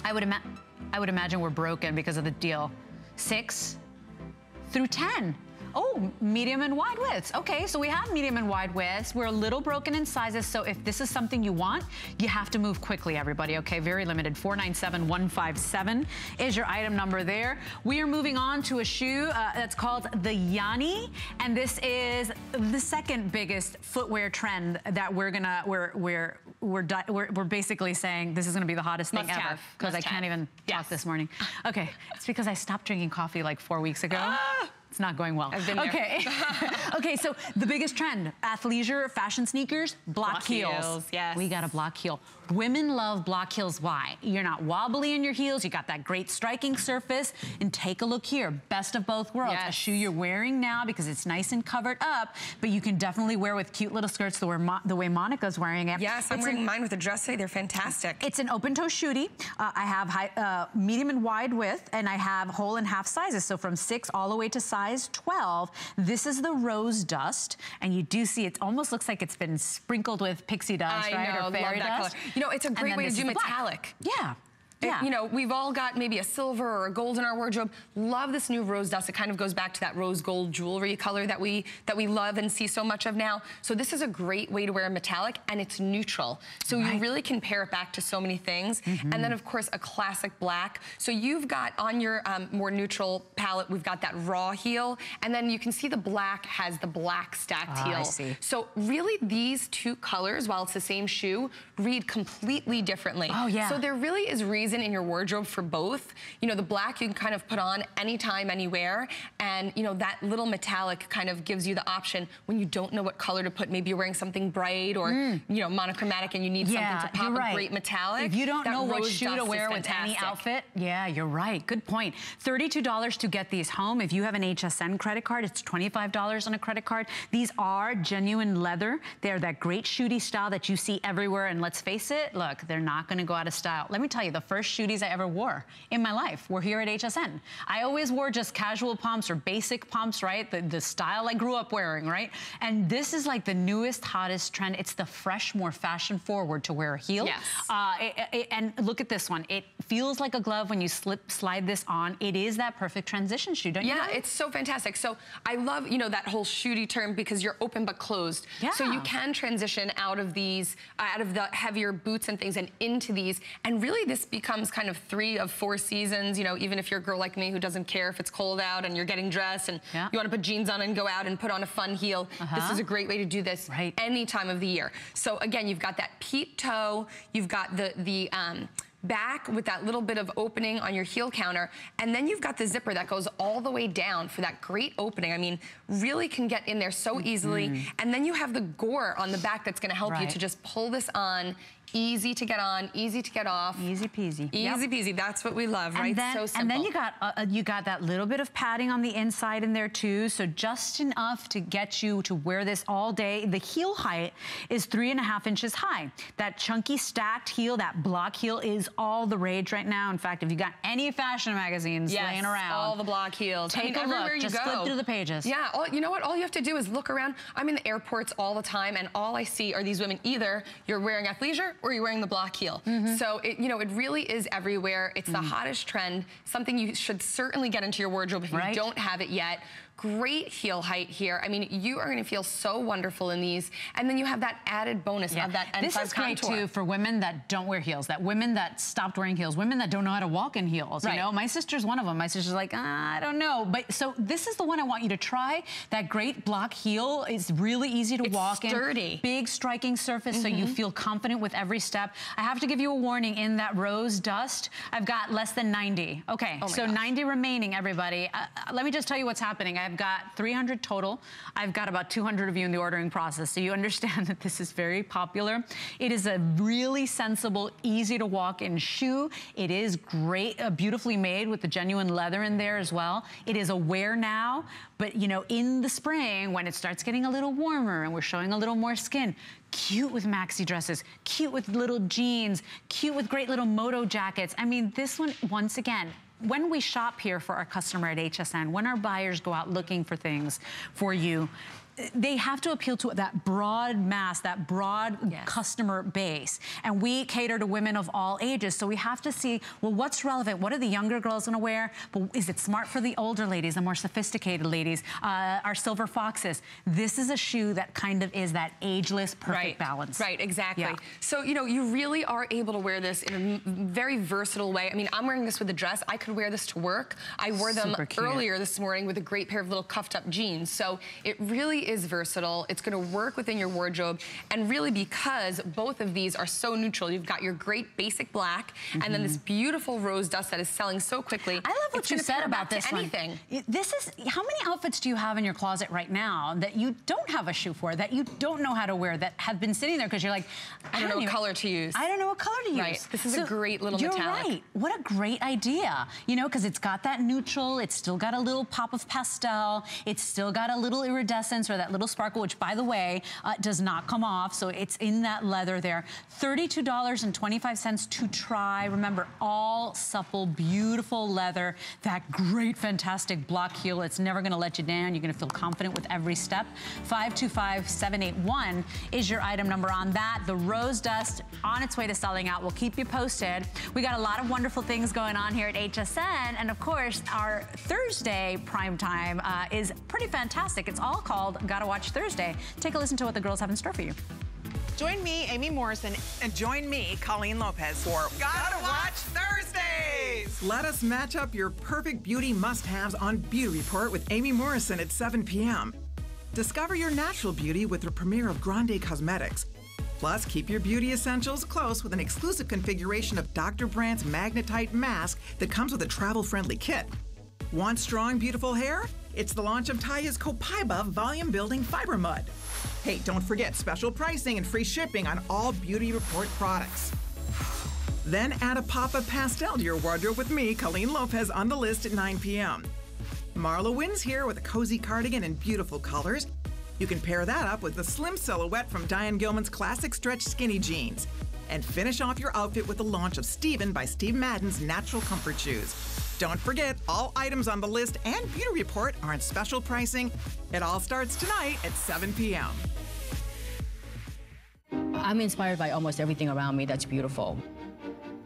I would, I would imagine we're broken because of the deal. Six through 10. Oh, medium and wide widths. Okay, so we have medium and wide widths. We're a little broken in sizes, so if this is something you want, you have to move quickly, everybody, okay? Very limited. 497157 is your item number there. We are moving on to a shoe uh, that's called the Yanni, and this is the second biggest footwear trend that we're gonna, we're, we're, we're, we're, we're basically saying this is gonna be the hottest thing Must ever. Because I Must can't even Yes. talk this morning. Okay, it's because I stopped drinking coffee like four weeks ago. Ah! It's not going well. I've been there. Okay. okay, so the biggest trend, athleisure, fashion sneakers, block, Block heels. heels, yes. We got a block heel. Women love block heels. Why? You're not wobbly in your heels. You got that great striking surface. And take a look here. Best of both worlds. A shoe you're wearing now because it's nice and covered up, but you can definitely wear with cute little skirts the way, Mo- the way Monica's wearing it. Yes, I'm It's wearing an- mine with a dress today. They're fantastic. it's an open toe shooty. Uh, I have high, uh, medium and wide width, and I have whole and half sizes. So from six all the way to size 12. This is the rose dust, and you do see it almost looks like it's been sprinkled with pixie dust, I right? know, or love fairy that dust. color. You know, it's a great way to do the black. metallic. Yeah. It- you know, we've all got maybe a silver or a gold in our wardrobe. Love this new rose dust. It kind of goes back to that rose gold jewelry color that we that we love and see so much of now. So this is a great way to wear a metallic and it's neutral. So you Right. Mm-hmm. really can pair it back to so many things. And then of course a classic black. So you've got on your um, more neutral palette, we've got that raw heel. And then you can see the black has the black stacked Ah, I heel. see. So really these two colors, while it's the same shoe, read completely differently. Oh, yeah. So there really is reason in your wardrobe for both. You know, the black you can kind of put on anytime, anywhere. And, you know, that little metallic kind of gives you the option when you don't know what color to put. Maybe you're wearing something bright or, you know, monochromatic and you need Mm. Yeah, something to pop you're a great metallic. If you don't know what shoe to wear with any outfit, yeah, you're right. Good point. $32 to get these home. If you have an HSN credit card, it's $25 on a credit card. These are genuine leather. They're that great shooty style that you see everywhere. And let's face it, look, they're not going to go out of style. Let me tell you, the first shooties I ever wore in my life were here at HSN. I always wore just casual pumps or basic pumps, right? The, the style I grew up wearing, right? And this is like the newest, hottest trend. It's the fresh, more fashion forward to wear a heel. Yes. Uh, it- it- and look at this one. It feels like a glove when you slip slide this on. It is that perfect transition shoe, don't you? Yeah, know? it's so fantastic. So I love, you know, that whole shooty term because you're open but closed. Yeah. So you can transition out of these, out of the heavier boots and things and into these. And really this becomes kind of three of four seasons, you know, even if you're a girl like me who doesn't care if it's cold out and you're getting dressed and Yeah. you want to put jeans on and go out and put on a fun heel. This Uh-huh. is a great way to do this Right. any time of the year. So again, you've got that peep toe, you've got the, the, um, back with that little bit of opening on your heel counter. And then you've got the zipper that goes all the way down for that great opening. I mean, really can get in there so easily. And then you have the gore on the back that's gonna help you Mm-hmm. To just pull this on. Easy to get on, easy to get off. Easy peasy. Easy Yep. peasy, that's what we love, right? And then, so simple. and then you got uh, uh, you got that little bit of padding on the inside in there too, so just enough to get you to wear this all day. The heel height is three and a half inches high. That chunky stacked heel, that block heel, is all the rage right now. In fact, if you got any fashion magazines Yes, laying around, all the block heels. Take I mean, a look, you just go. flip through the pages. Yeah, all, you know what? All you have to do is look around. I'm in the airports all the time, and all I see are these women. Either you're wearing athleisure or you're wearing the block heel. Mm-hmm. So it, you know, it really is everywhere. It's Mm. the hottest trend. Something you should certainly get into your wardrobe if Right. you don't have it yet. Great heel height here. I mean, you are going to feel so wonderful in these, and then you have that added bonus of that N5 This is great contour. too for women that don't wear heels, that women that stopped wearing heels, women that don't know how to walk in heels. Right. You know, my sister's one of them. My sister's like, ah, I don't know. But so this is the one I want you to try. That great block heel is really easy to It's walk sturdy. Mm-hmm. in. Big striking surface, so you feel confident with every step. I have to give you a warning in that rose dust. I've got less than 90. Okay, Oh so gosh. 90 remaining, everybody. Uh, uh, let me just tell you what's happening. I've got 300 total. I've got about 200 of you in the ordering process, so you understand that this is very popular. It is a really sensible, easy to walk in shoe. It is great, uh, beautifully made with the genuine leather in there as well. It is a wear now, but you know, in the spring when it starts getting a little warmer and we're showing a little more skin, cute with maxi dresses, cute with little jeans, cute with great little moto jackets. I mean, this one, once again, when we shop here for our customer at HSN, when our buyers go out looking for things for you, they have to appeal to that broad mass, that broad Yes. customer base. And we cater to women of all ages. So we have to see, well, what's relevant? What are the younger girls gonna wear? But is it smart for the older ladies, the more sophisticated ladies, uh, our silver foxes? This is a shoe that kind of is that ageless, perfect right. balance. Right, exactly. Yeah. So, you know, you really are able to wear this in a very versatile way. I mean, I'm wearing this with a dress. I could wear this to work. I wore them cute. earlier this morning with a great pair of little cuffed up jeans. So it really is versatile. It's gonna work within your wardrobe. And really because both of these are so neutral, you've got your great basic black mm -hmm. and then this Mm-hmm. beautiful rose dust that is selling so quickly. I love what you said about this anything. One. This is, how many outfits do you have in your closet right now that you don't have a shoe for, that you don't know how to wear, that have been sitting there because you're like, I, I don't know what color to use. I don't know what color to use. Right. This is so a great little you're metallic. right. What a great idea. You know, because it's got that neutral, it's still got a little pop of pastel, it's still got a little iridescence or that little sparkle, which by the way, uh, does not come off. So it's in that leather there. $32.25 to try. Remember, all supple, beautiful leather, that great, fantastic block heel. It's never gonna let you down. You're gonna feel confident with every step. 525781 is your item number on that. The rose dust on its way to selling out. We'll keep you posted. We got a lot of wonderful things going on here at HSN. And of course, our Thursday prime time uh, is pretty fantastic. It's all called Gotta Watch Thursday. Take a listen to what the girls have in store for you. Join me, Amy Morrison, and join me, Colleen Lopez, for Gotta, Gotta Watch Thursdays. Let us match up your perfect beauty must-haves on Beauty Report with Amy Morrison at 7 p.m. Discover your natural beauty with the premiere of Grande Cosmetics. Plus, keep your beauty essentials close with an exclusive configuration of Dr. Brandt's Magnetight mask that comes with a travel-friendly kit. Want strong, beautiful hair? It's the launch of Taya's Copaiba Volume Building Fiber Mud. Hey, don't forget special pricing and free shipping on all Beauty Report products. Then add a pop of pastel to your wardrobe with me, Colleen Lopez, on the list at 9 p.m. Marla Wynne's here with a cozy cardigan in beautiful colors. You can pair that up with the slim silhouette from Diane Gilman's classic stretch skinny jeans. And finish off your outfit with the launch of Steven by Steve Madden's natural comfort shoes. Don't forget, all items on the list and Beauty Report are on special pricing. It all starts tonight at 7 p.m. I'm inspired by almost everything around me that's beautiful.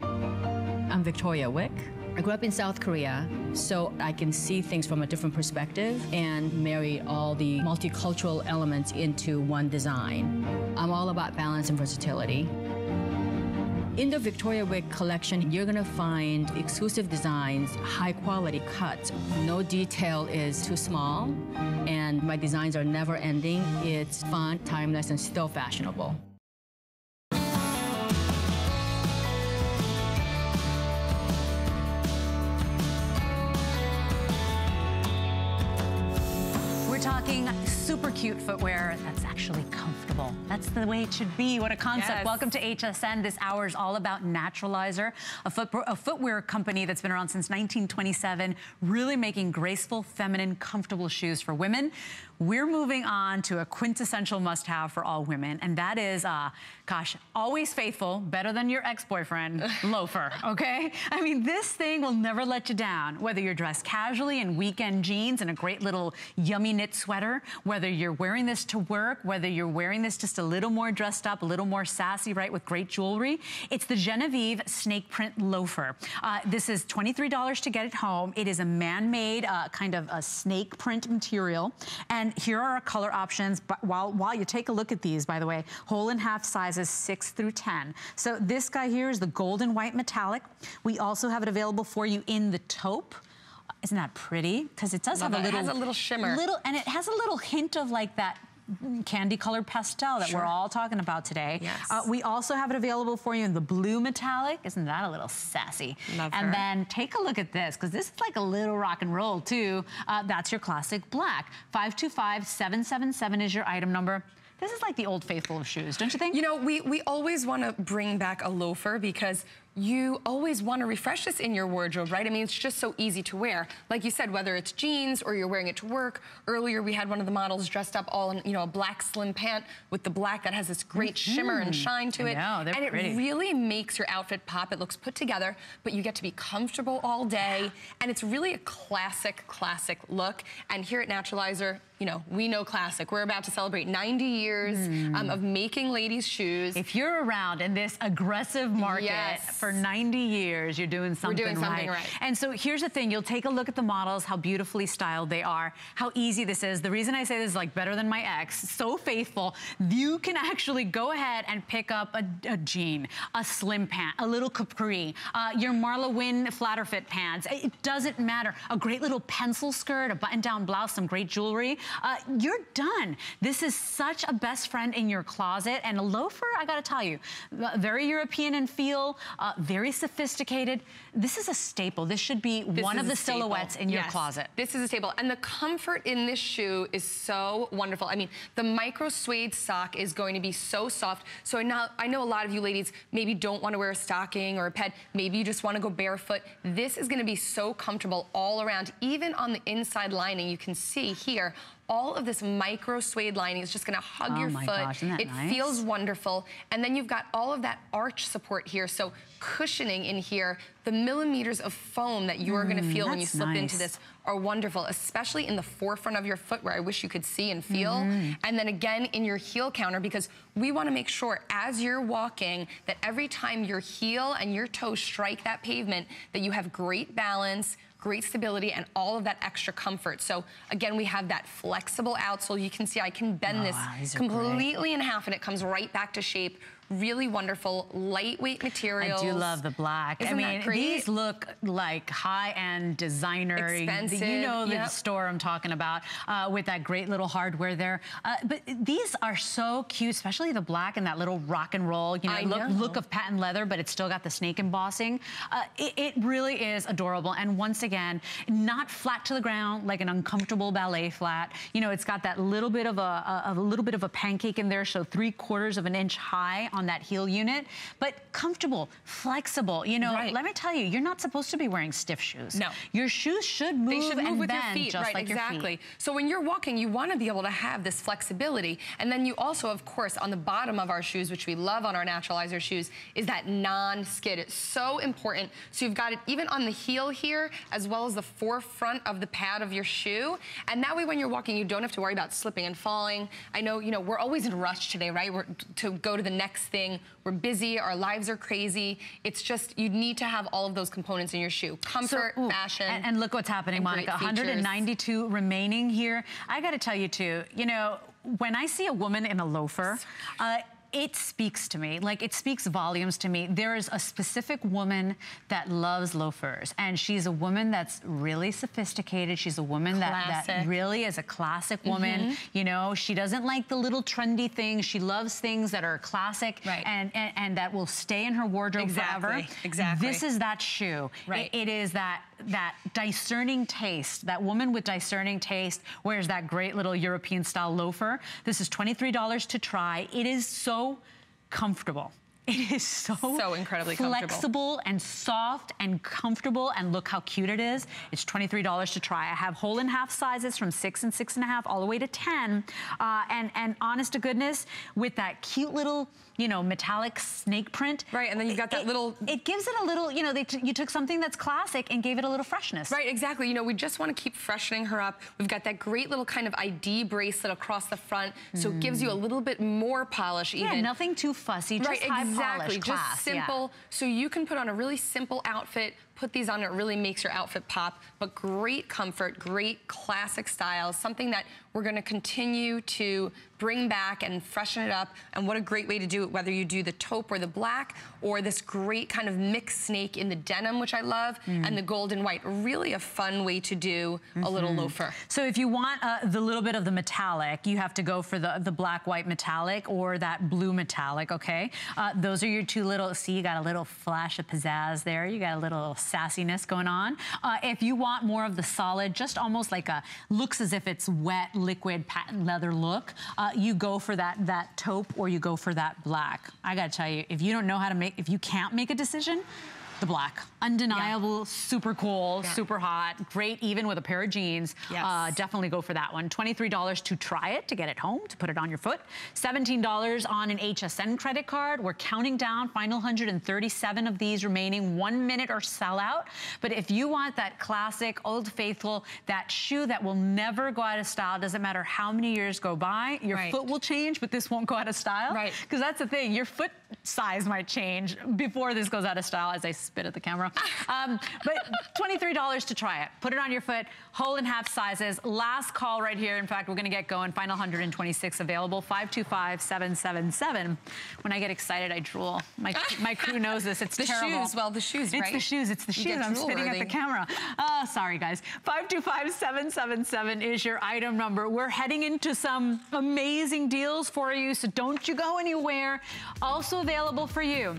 I'm Victoria Wieck. I grew up in South Korea, so I can see things from a different perspective and marry all the multicultural elements into one design. I'm all about balance and versatility. In the Victoria Wieck collection, you're gonna find exclusive designs, high quality cuts. No detail is too small, and my designs are never ending. It's fun, timeless, and still fashionable. We're talking super cute footwear that's actually comfortable. That's the way it should be. What a concept. Yes. Welcome to HSN. This hour is all about Naturalizer, a, foot, a footwear company that's been around since 1927, really making graceful, feminine, comfortable shoes for women. We're moving on to a quintessential must-have for all women, and that is, uh, gosh, always faithful, better than your ex-boyfriend, loafer, okay? I mean, this thing will never let you down, whether you're dressed casually in weekend jeans and a great little yummy knit sweater, whether you're wearing this to work, whether you're wearing this just a little more dressed up, a little more sassy, right, with great jewelry. It's the Genevieve snake print loafer. Uh, this is $23 to get it home. It is a man-made uh, kind of a snake print material. And here are our color options. But while, while you take a look at these, by the way, whole and half sizes six through 10. So this guy here is the golden white metallic. We also have it available for you in the taupe. Isn't that pretty? Because it does Love have a little- It has a little shimmer. Little, and it has a little hint of like that candy colored pastel that Sure. we're all talking about today. Yes. Uh, we also have it available for you in the blue metallic. Isn't that a little sassy? Love and her. then take a look at this, because this is like a little rock and roll too. Uh, that's your classic black. 525-777 is your item number. This is like the old faithful of shoes, don't you think? You know, we, we always want to bring back a loafer because you always want to refresh this in your wardrobe, right? I mean, it's just so easy to wear. Like you said, whether it's jeans or you're wearing it to work. Earlier, we had one of the models dressed up all in, you know, a black slim pant with the black that has this great mm-hmm. shimmer and shine to I it. know, they're and pretty. it really makes your outfit pop. It looks put together, but you get to be comfortable all day. And it's really a classic, classic look. And here at Naturalizer, you know, we know classic. We're about to celebrate 90 years um, of making ladies' shoes. If you're around in this aggressive market, Yes. For 90 years, you're doing something, We're doing something right. And so here's the thing. You'll take a look at the models, how beautifully styled they are, how easy this is. The reason I say this is like better than my ex, so faithful. You can actually go ahead and pick up a, a jean, a slim pant, a little capri, uh, your Marla Wynne flatter fit pants. It doesn't matter. A great little pencil skirt, a button-down blouse, some great jewelry. Uh, you're done. This is such a best friend in your closet. And a loafer, I gotta tell you, uh, very European in feel, uh, very sophisticated. This is a staple. This should be This one of the silhouettes in your closet. This is a staple. And the comfort in this shoe is so wonderful. I mean, the micro suede sock is going to be so soft. So I know, I know a lot of you ladies maybe don't want to wear a stocking or a ped. Maybe you just want to go barefoot. This is going to be so comfortable all around. Even on the inside lining, you can see here, all of this micro suede lining is just gonna hug Oh your my foot. gosh, isn't that it nice? feels wonderful. And then you've got all of that arch support here. So cushioning in here, the millimeters of foam that you're gonna Mm, feel when you slip into this are wonderful, especially in the forefront of your foot where I wish you could see and feel. Mhm. And then again in your heel counter because we wanna make sure as you're walking that every time your heel and your toes strike that pavement that you have great balance, great stability, and all of that extra comfort. So again, we have that flexible outsole. You can see I can bend Oh, this completely in half and it comes right back to shape. Really wonderful, lightweight materials. I do love the black. Isn't I mean, that great? these look like high-end designer. Expensive, You know the yep. store I'm talking about uh, with that great little hardware there. Uh, but these are so cute, especially the black and that little rock and roll, you know, I look, know. look of patent leather, but it's still got the snake embossing. Uh, it, it really is adorable. And once again, not flat to the ground like an uncomfortable ballet flat. You know, it's got that little bit of a, a, a little bit of a pancake in there, so three quarters of an inch high on that heel unit, but comfortable, flexible. You know, Right. let me tell you, you're not supposed to be wearing stiff shoes. No. Your shoes should move They should move and with bend your feet, just right? like exactly. your feet. So when you're walking, you want to be able to have this flexibility, and then you also, of course, on the bottom of our shoes, which we love on our naturalizer shoes, is that non-skid. It's so important. So you've got it even on the heel here, as well as the forefront of the pad of your shoe, and that way when you're walking, you don't have to worry about slipping and falling. I know, you know, we're always in a rush today, right? We're to go to the next thing. We're busy. Our lives are crazy. It's just you need to have all of those components in your shoe: comfort, ooh, fashion, And, and look what's happening, Monica. 192 remaining here. I got to tell you, too, you know, when I see a woman in a loafer, uh, it speaks to me. Like, it speaks volumes to me. There is a specific woman that loves loafers, and she's a woman that's really sophisticated. She's a woman that, that really is a classic woman. Mhm. You know, she doesn't like the little trendy things. She loves things that are classic Right. and, and, and that will stay in her wardrobe forever. Exactly, exactly. This is that shoe. Right. It- it is that that discerning taste. That woman with discerning taste wears that great little European style loafer. This is $23 to try. It is so comfortable. It is so, So incredibly flexible and soft and comfortable. And look how cute it is. It's $23 to try. I have whole and half sizes from six and six and a half all the way to 10. Uh, and, and honest to goodness, with that cute little, you know, metallic snake print. Right, and then you've got that it- little- It gives it a little, you know, they you took something that's classic and gave it a little freshness. Right, exactly. You know, we just want to keep freshening her up. We've got that great little kind of ID bracelet across the front, so it gives you a little bit more polish even. Yeah, nothing too fussy, just right, high exactly. polish, just class, yeah. simple. So you can put on a really simple outfit, put these on, it really makes your outfit pop, but great comfort, great classic style, something that we're gonna continue to bring back and freshen it up. And what a great way to do it, whether you do the taupe or the black, or this great kind of mixed snake in the denim, which I love, Mm. and the gold and white. Really a fun way to do a little Mhm. loafer. So if you want uh, the little bit of the metallic, you have to go for the, the black, white metallic or that blue metallic, okay? Uh, those are your two little, see, you got a little flash of pizzazz there. You got a little sassiness going on. Uh, if you want more of the solid, just almost like a, looks as if it's wet, liquid, patent leather look, uh, you go for that, that taupe or you go for that black. I gotta tell you, if you don't know how to make, if you can't make a decision, the black. Undeniable, super cool, Yeah. super hot, great even with a pair of jeans. Yes. Uh, definitely go for that one. $23 to try it, to get it home, to put it on your foot. $17 on an HSN credit card. We're counting down, final 137 of these remaining, one minute or sell out. But if you want that classic, old faithful, that shoe that will never go out of style, doesn't matter how many years go by, your Right. foot will change, but this won't go out of style. Right. Because that's the thing, your foot size might change before this goes out of style as I spit at the camera. Um, but $23 to try it. Put it on your foot, whole and half sizes. Last call right here. In fact, we're gonna get going. Final 126 available, 525-777. When I get excited, I drool. My, my crew knows this, it's the terrible. shoes, well, the shoes, It's right? the shoes, it's the You shoes. I'm spitting at the camera. Oh, sorry guys. 525-777 is your item number. We're heading into some amazing deals for you, so don't you go anywhere. Also available for you.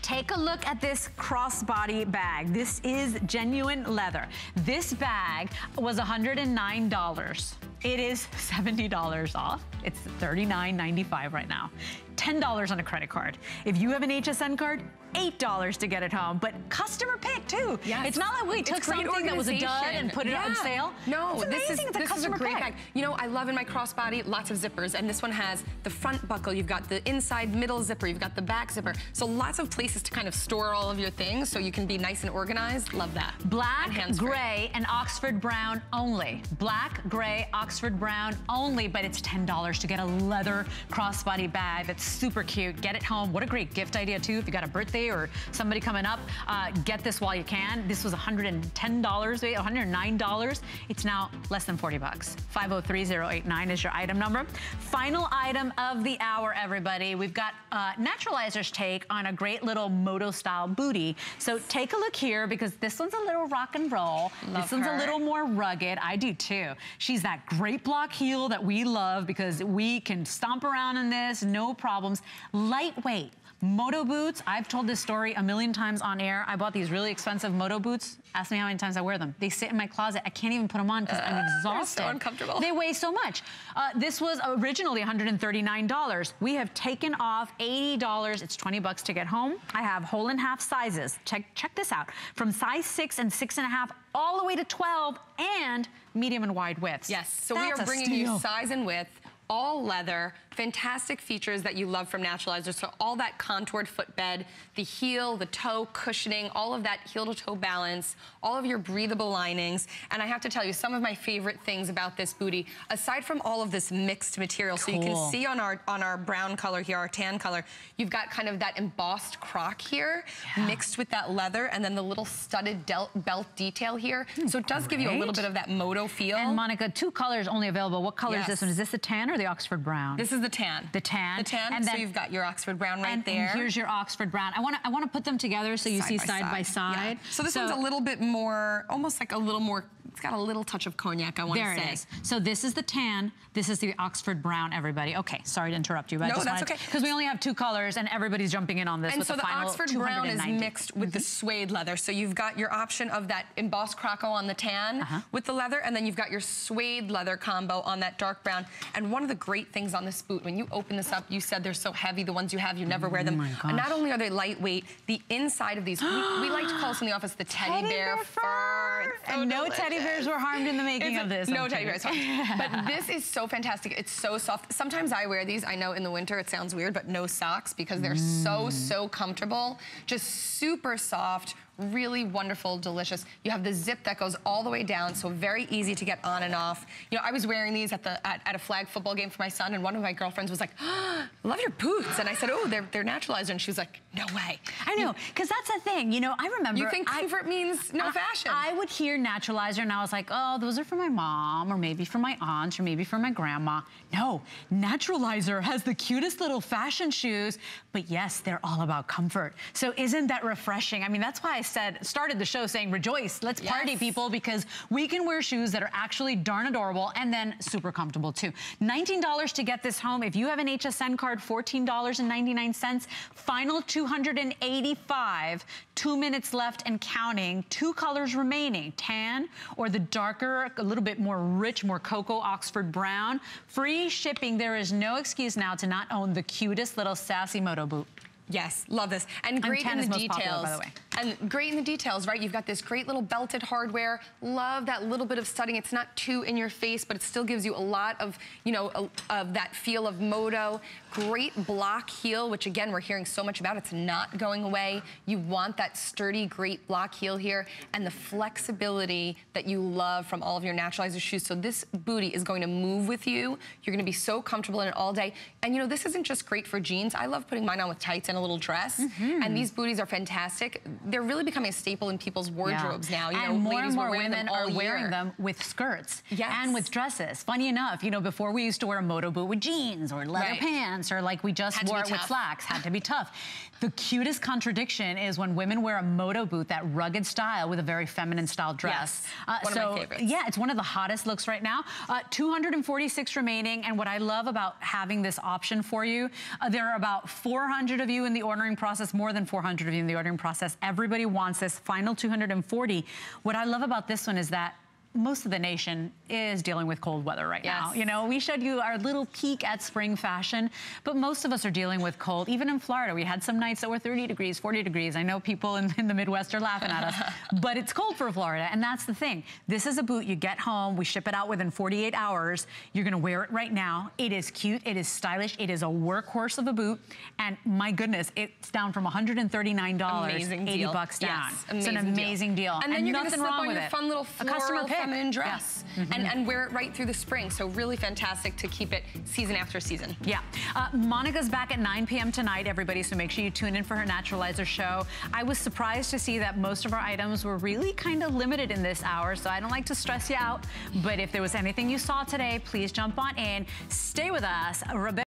Take a look at this crossbody bag. This is genuine leather. This bag was $109. It is $70 off. It's $39.95 right now. $10 on a credit card. If you have an HSN card, $8 to get it home. But customer pick too. Yes. It's not like we took something that was a dud and put it on sale. No, it's this is amazing. It's a this is a customer great pick. bag. You know, I love in my crossbody lots of zippers, and this one has the front buckle. You've got the inside middle zipper. You've got the back zipper. So lots of places to kind of store all of your things, so you can be nice and organized. Love that. Black, And gray, and Oxford brown only. Black, gray, Oxford brown only, but it's $10 to get a leather crossbody bag that's super cute. Get it home. What a great gift idea, too. If you got a birthday or somebody coming up, uh, get this while you can. This was $110, $109. It's now less than 40 bucks. 503089 is your item number. Final item of the hour, everybody. We've got uh, Naturalizer's take on a great little moto-style booty. So take a look here because this one's a little rock and roll. Love this one's her. a little more rugged. I do too. She's that great block heel that we love because we can stomp around in this, no problems. Lightweight. Moto boots, I've told this story a million times on air. I bought these really expensive moto boots. Ask me how many times I wear them. They sit in my closet. I can't even put them on because I'm exhausted. so uncomfortable. They weigh so much. Uh, this was originally $139. We have taken off $80. It's 20 bucks to get home. I have whole and half sizes. Check, check this out. From size six and six and a half all the way to 12 and medium and wide widths. Yes, so we are bringing you size and width, all leather, fantastic features that you love from Naturalizer. So all that contoured footbed, the heel, the toe cushioning, all of that heel to toe balance, all of your breathable linings. And I have to tell you, some of my favorite things about this booty, aside from all of this mixed material, so you can see on our on our brown color here, our tan color, you've got kind of that embossed croc here, mixed with that leather, and then the little studded belt detail here. Hmm, so it does give you a little bit of that moto feel. And Monica, two colors only available. What color is this one? Is this the tan or the Oxford brown? This is the tan. the tan. The tan. And so then you've got your Oxford brown right and, there. and here's your Oxford brown. I want to I want to put them together so you see side by side. Yeah. So this one's a little bit more, almost like a little more. It's got a little touch of cognac. I want to say. There it is. So this is the tan. This is the Oxford brown. Everybody. Okay, sorry to interrupt you. But I No, just that's wanted- okay. Because we only have two colors, and everybody's jumping in on this And so the the Oxford brown is mixed with the suede leather. So you've got your option of that embossed croco on the tan Uh-huh. with the leather, and then you've got your suede leather combo on that dark brown. And one of the great things on this boot, when you open this up, you said they're so heavy. The ones you have, you never wear them. Oh my And gosh. not only are they lightweight, the inside of these, we, we like to call this in the office the teddy, Teddy bear, bear fur. It's so And no teddy delicious. bears were harmed in the making of this. No I'm teddy bears. harmed. but this is so fantastic. It's so soft. Sometimes I wear these. I know in the winter it sounds weird, but no socks because they're Mm. so, so comfortable. Just super soft. Really wonderful, delicious. You have the zip that goes all the way down, so very easy to get on and off. You know, I was wearing these at the at, at a flag football game for my son, and one of my girlfriends was like, oh, "I love your boots," and I said, "Oh, they're they're naturalizer," and she was like, "No way." I know, because that's the thing. You know, I remember. You think I- comfort means no I- fashion? I would hear naturalizer and I was like, oh, those are for my mom or maybe for my aunt or maybe for my grandma. No, naturalizer has the cutest little fashion shoes, but yes, they're all about comfort. So isn't that refreshing? I mean, that's why I said, started the show saying rejoice, let's party people because we can wear shoes that are actually darn adorable and then super comfortable too. $19 to get this home. If you have an HSN card, $14.99. Final 285. Two minutes left and counting. Two colors remaining. Tan or the darker, a little bit more rich, more cocoa Oxford brown. Free shipping. There is no excuse now to not own the cutest little sassy moto boot. Yes, love this. And great in the most popular, details. by the way. And great in the details, right? You've got this great little belted hardware. Love that little bit of studding. It's not too in your face, but it still gives you a lot of, you know, a- of that feel of moto. Great block heel, which again, we're hearing so much about. It's not going away. You want that sturdy, great block heel here and the flexibility that you love from all of your naturalizer shoes. So this booty is going to move with you. You're gonna be so comfortable in it all day. And you know, this isn't just great for jeans. I love putting mine on with tights and a little dress. Mm -hmm. And these booties are fantastic. They're really becoming a staple in people's wardrobes yeah. now. You and know, more and more women are year. wearing them with skirts yes. and with dresses. Funny enough, you know, before we used to wear a moto boot with jeans or leather right. pants or like we just had wore it with slacks, had to be tough. The cutest contradiction is when women wear a moto boot, that rugged style with a very feminine style dress. Yes, uh, one so, of my favorites. Yeah, it's one of the hottest looks right now. Uh, 246 remaining, and what I love about having this option for you, uh, there are about 400 of you in the ordering process, more than 400 of you in the ordering process. Everybody wants this final 240. What I love about this one is that most of the nation is dealing with cold weather right yes. now. You know, we showed you our little peek at spring fashion, but most of us are dealing with cold. Even in Florida, we had some nights that were 30 degrees, 40 degrees. I know people in, in the Midwest are laughing at us, but it's cold for Florida, and that's the thing. This is a boot you get home, we ship it out within 48 hours. You're gonna wear it right now. It is cute, it is stylish, it is a workhorse of a boot, and my goodness, it's down from $139, amazing 80 bucks down. Yes, it's an amazing deal. deal. And then and you're nothing gonna slip wrong on with your it. fun little a customer pick. Feminine dress Yeah. Mm -hmm. and, and wear it right through the spring. So really fantastic to keep it season after season. Yeah. Uh, Monica's back at 9 p.m. tonight, everybody, so make sure you tune in for her Naturalizer show. I was surprised to see that most of our items were really kind of limited in this hour, so I don't like to stress you out. But if there was anything you saw today, please jump on in. Stay with us. Rebecca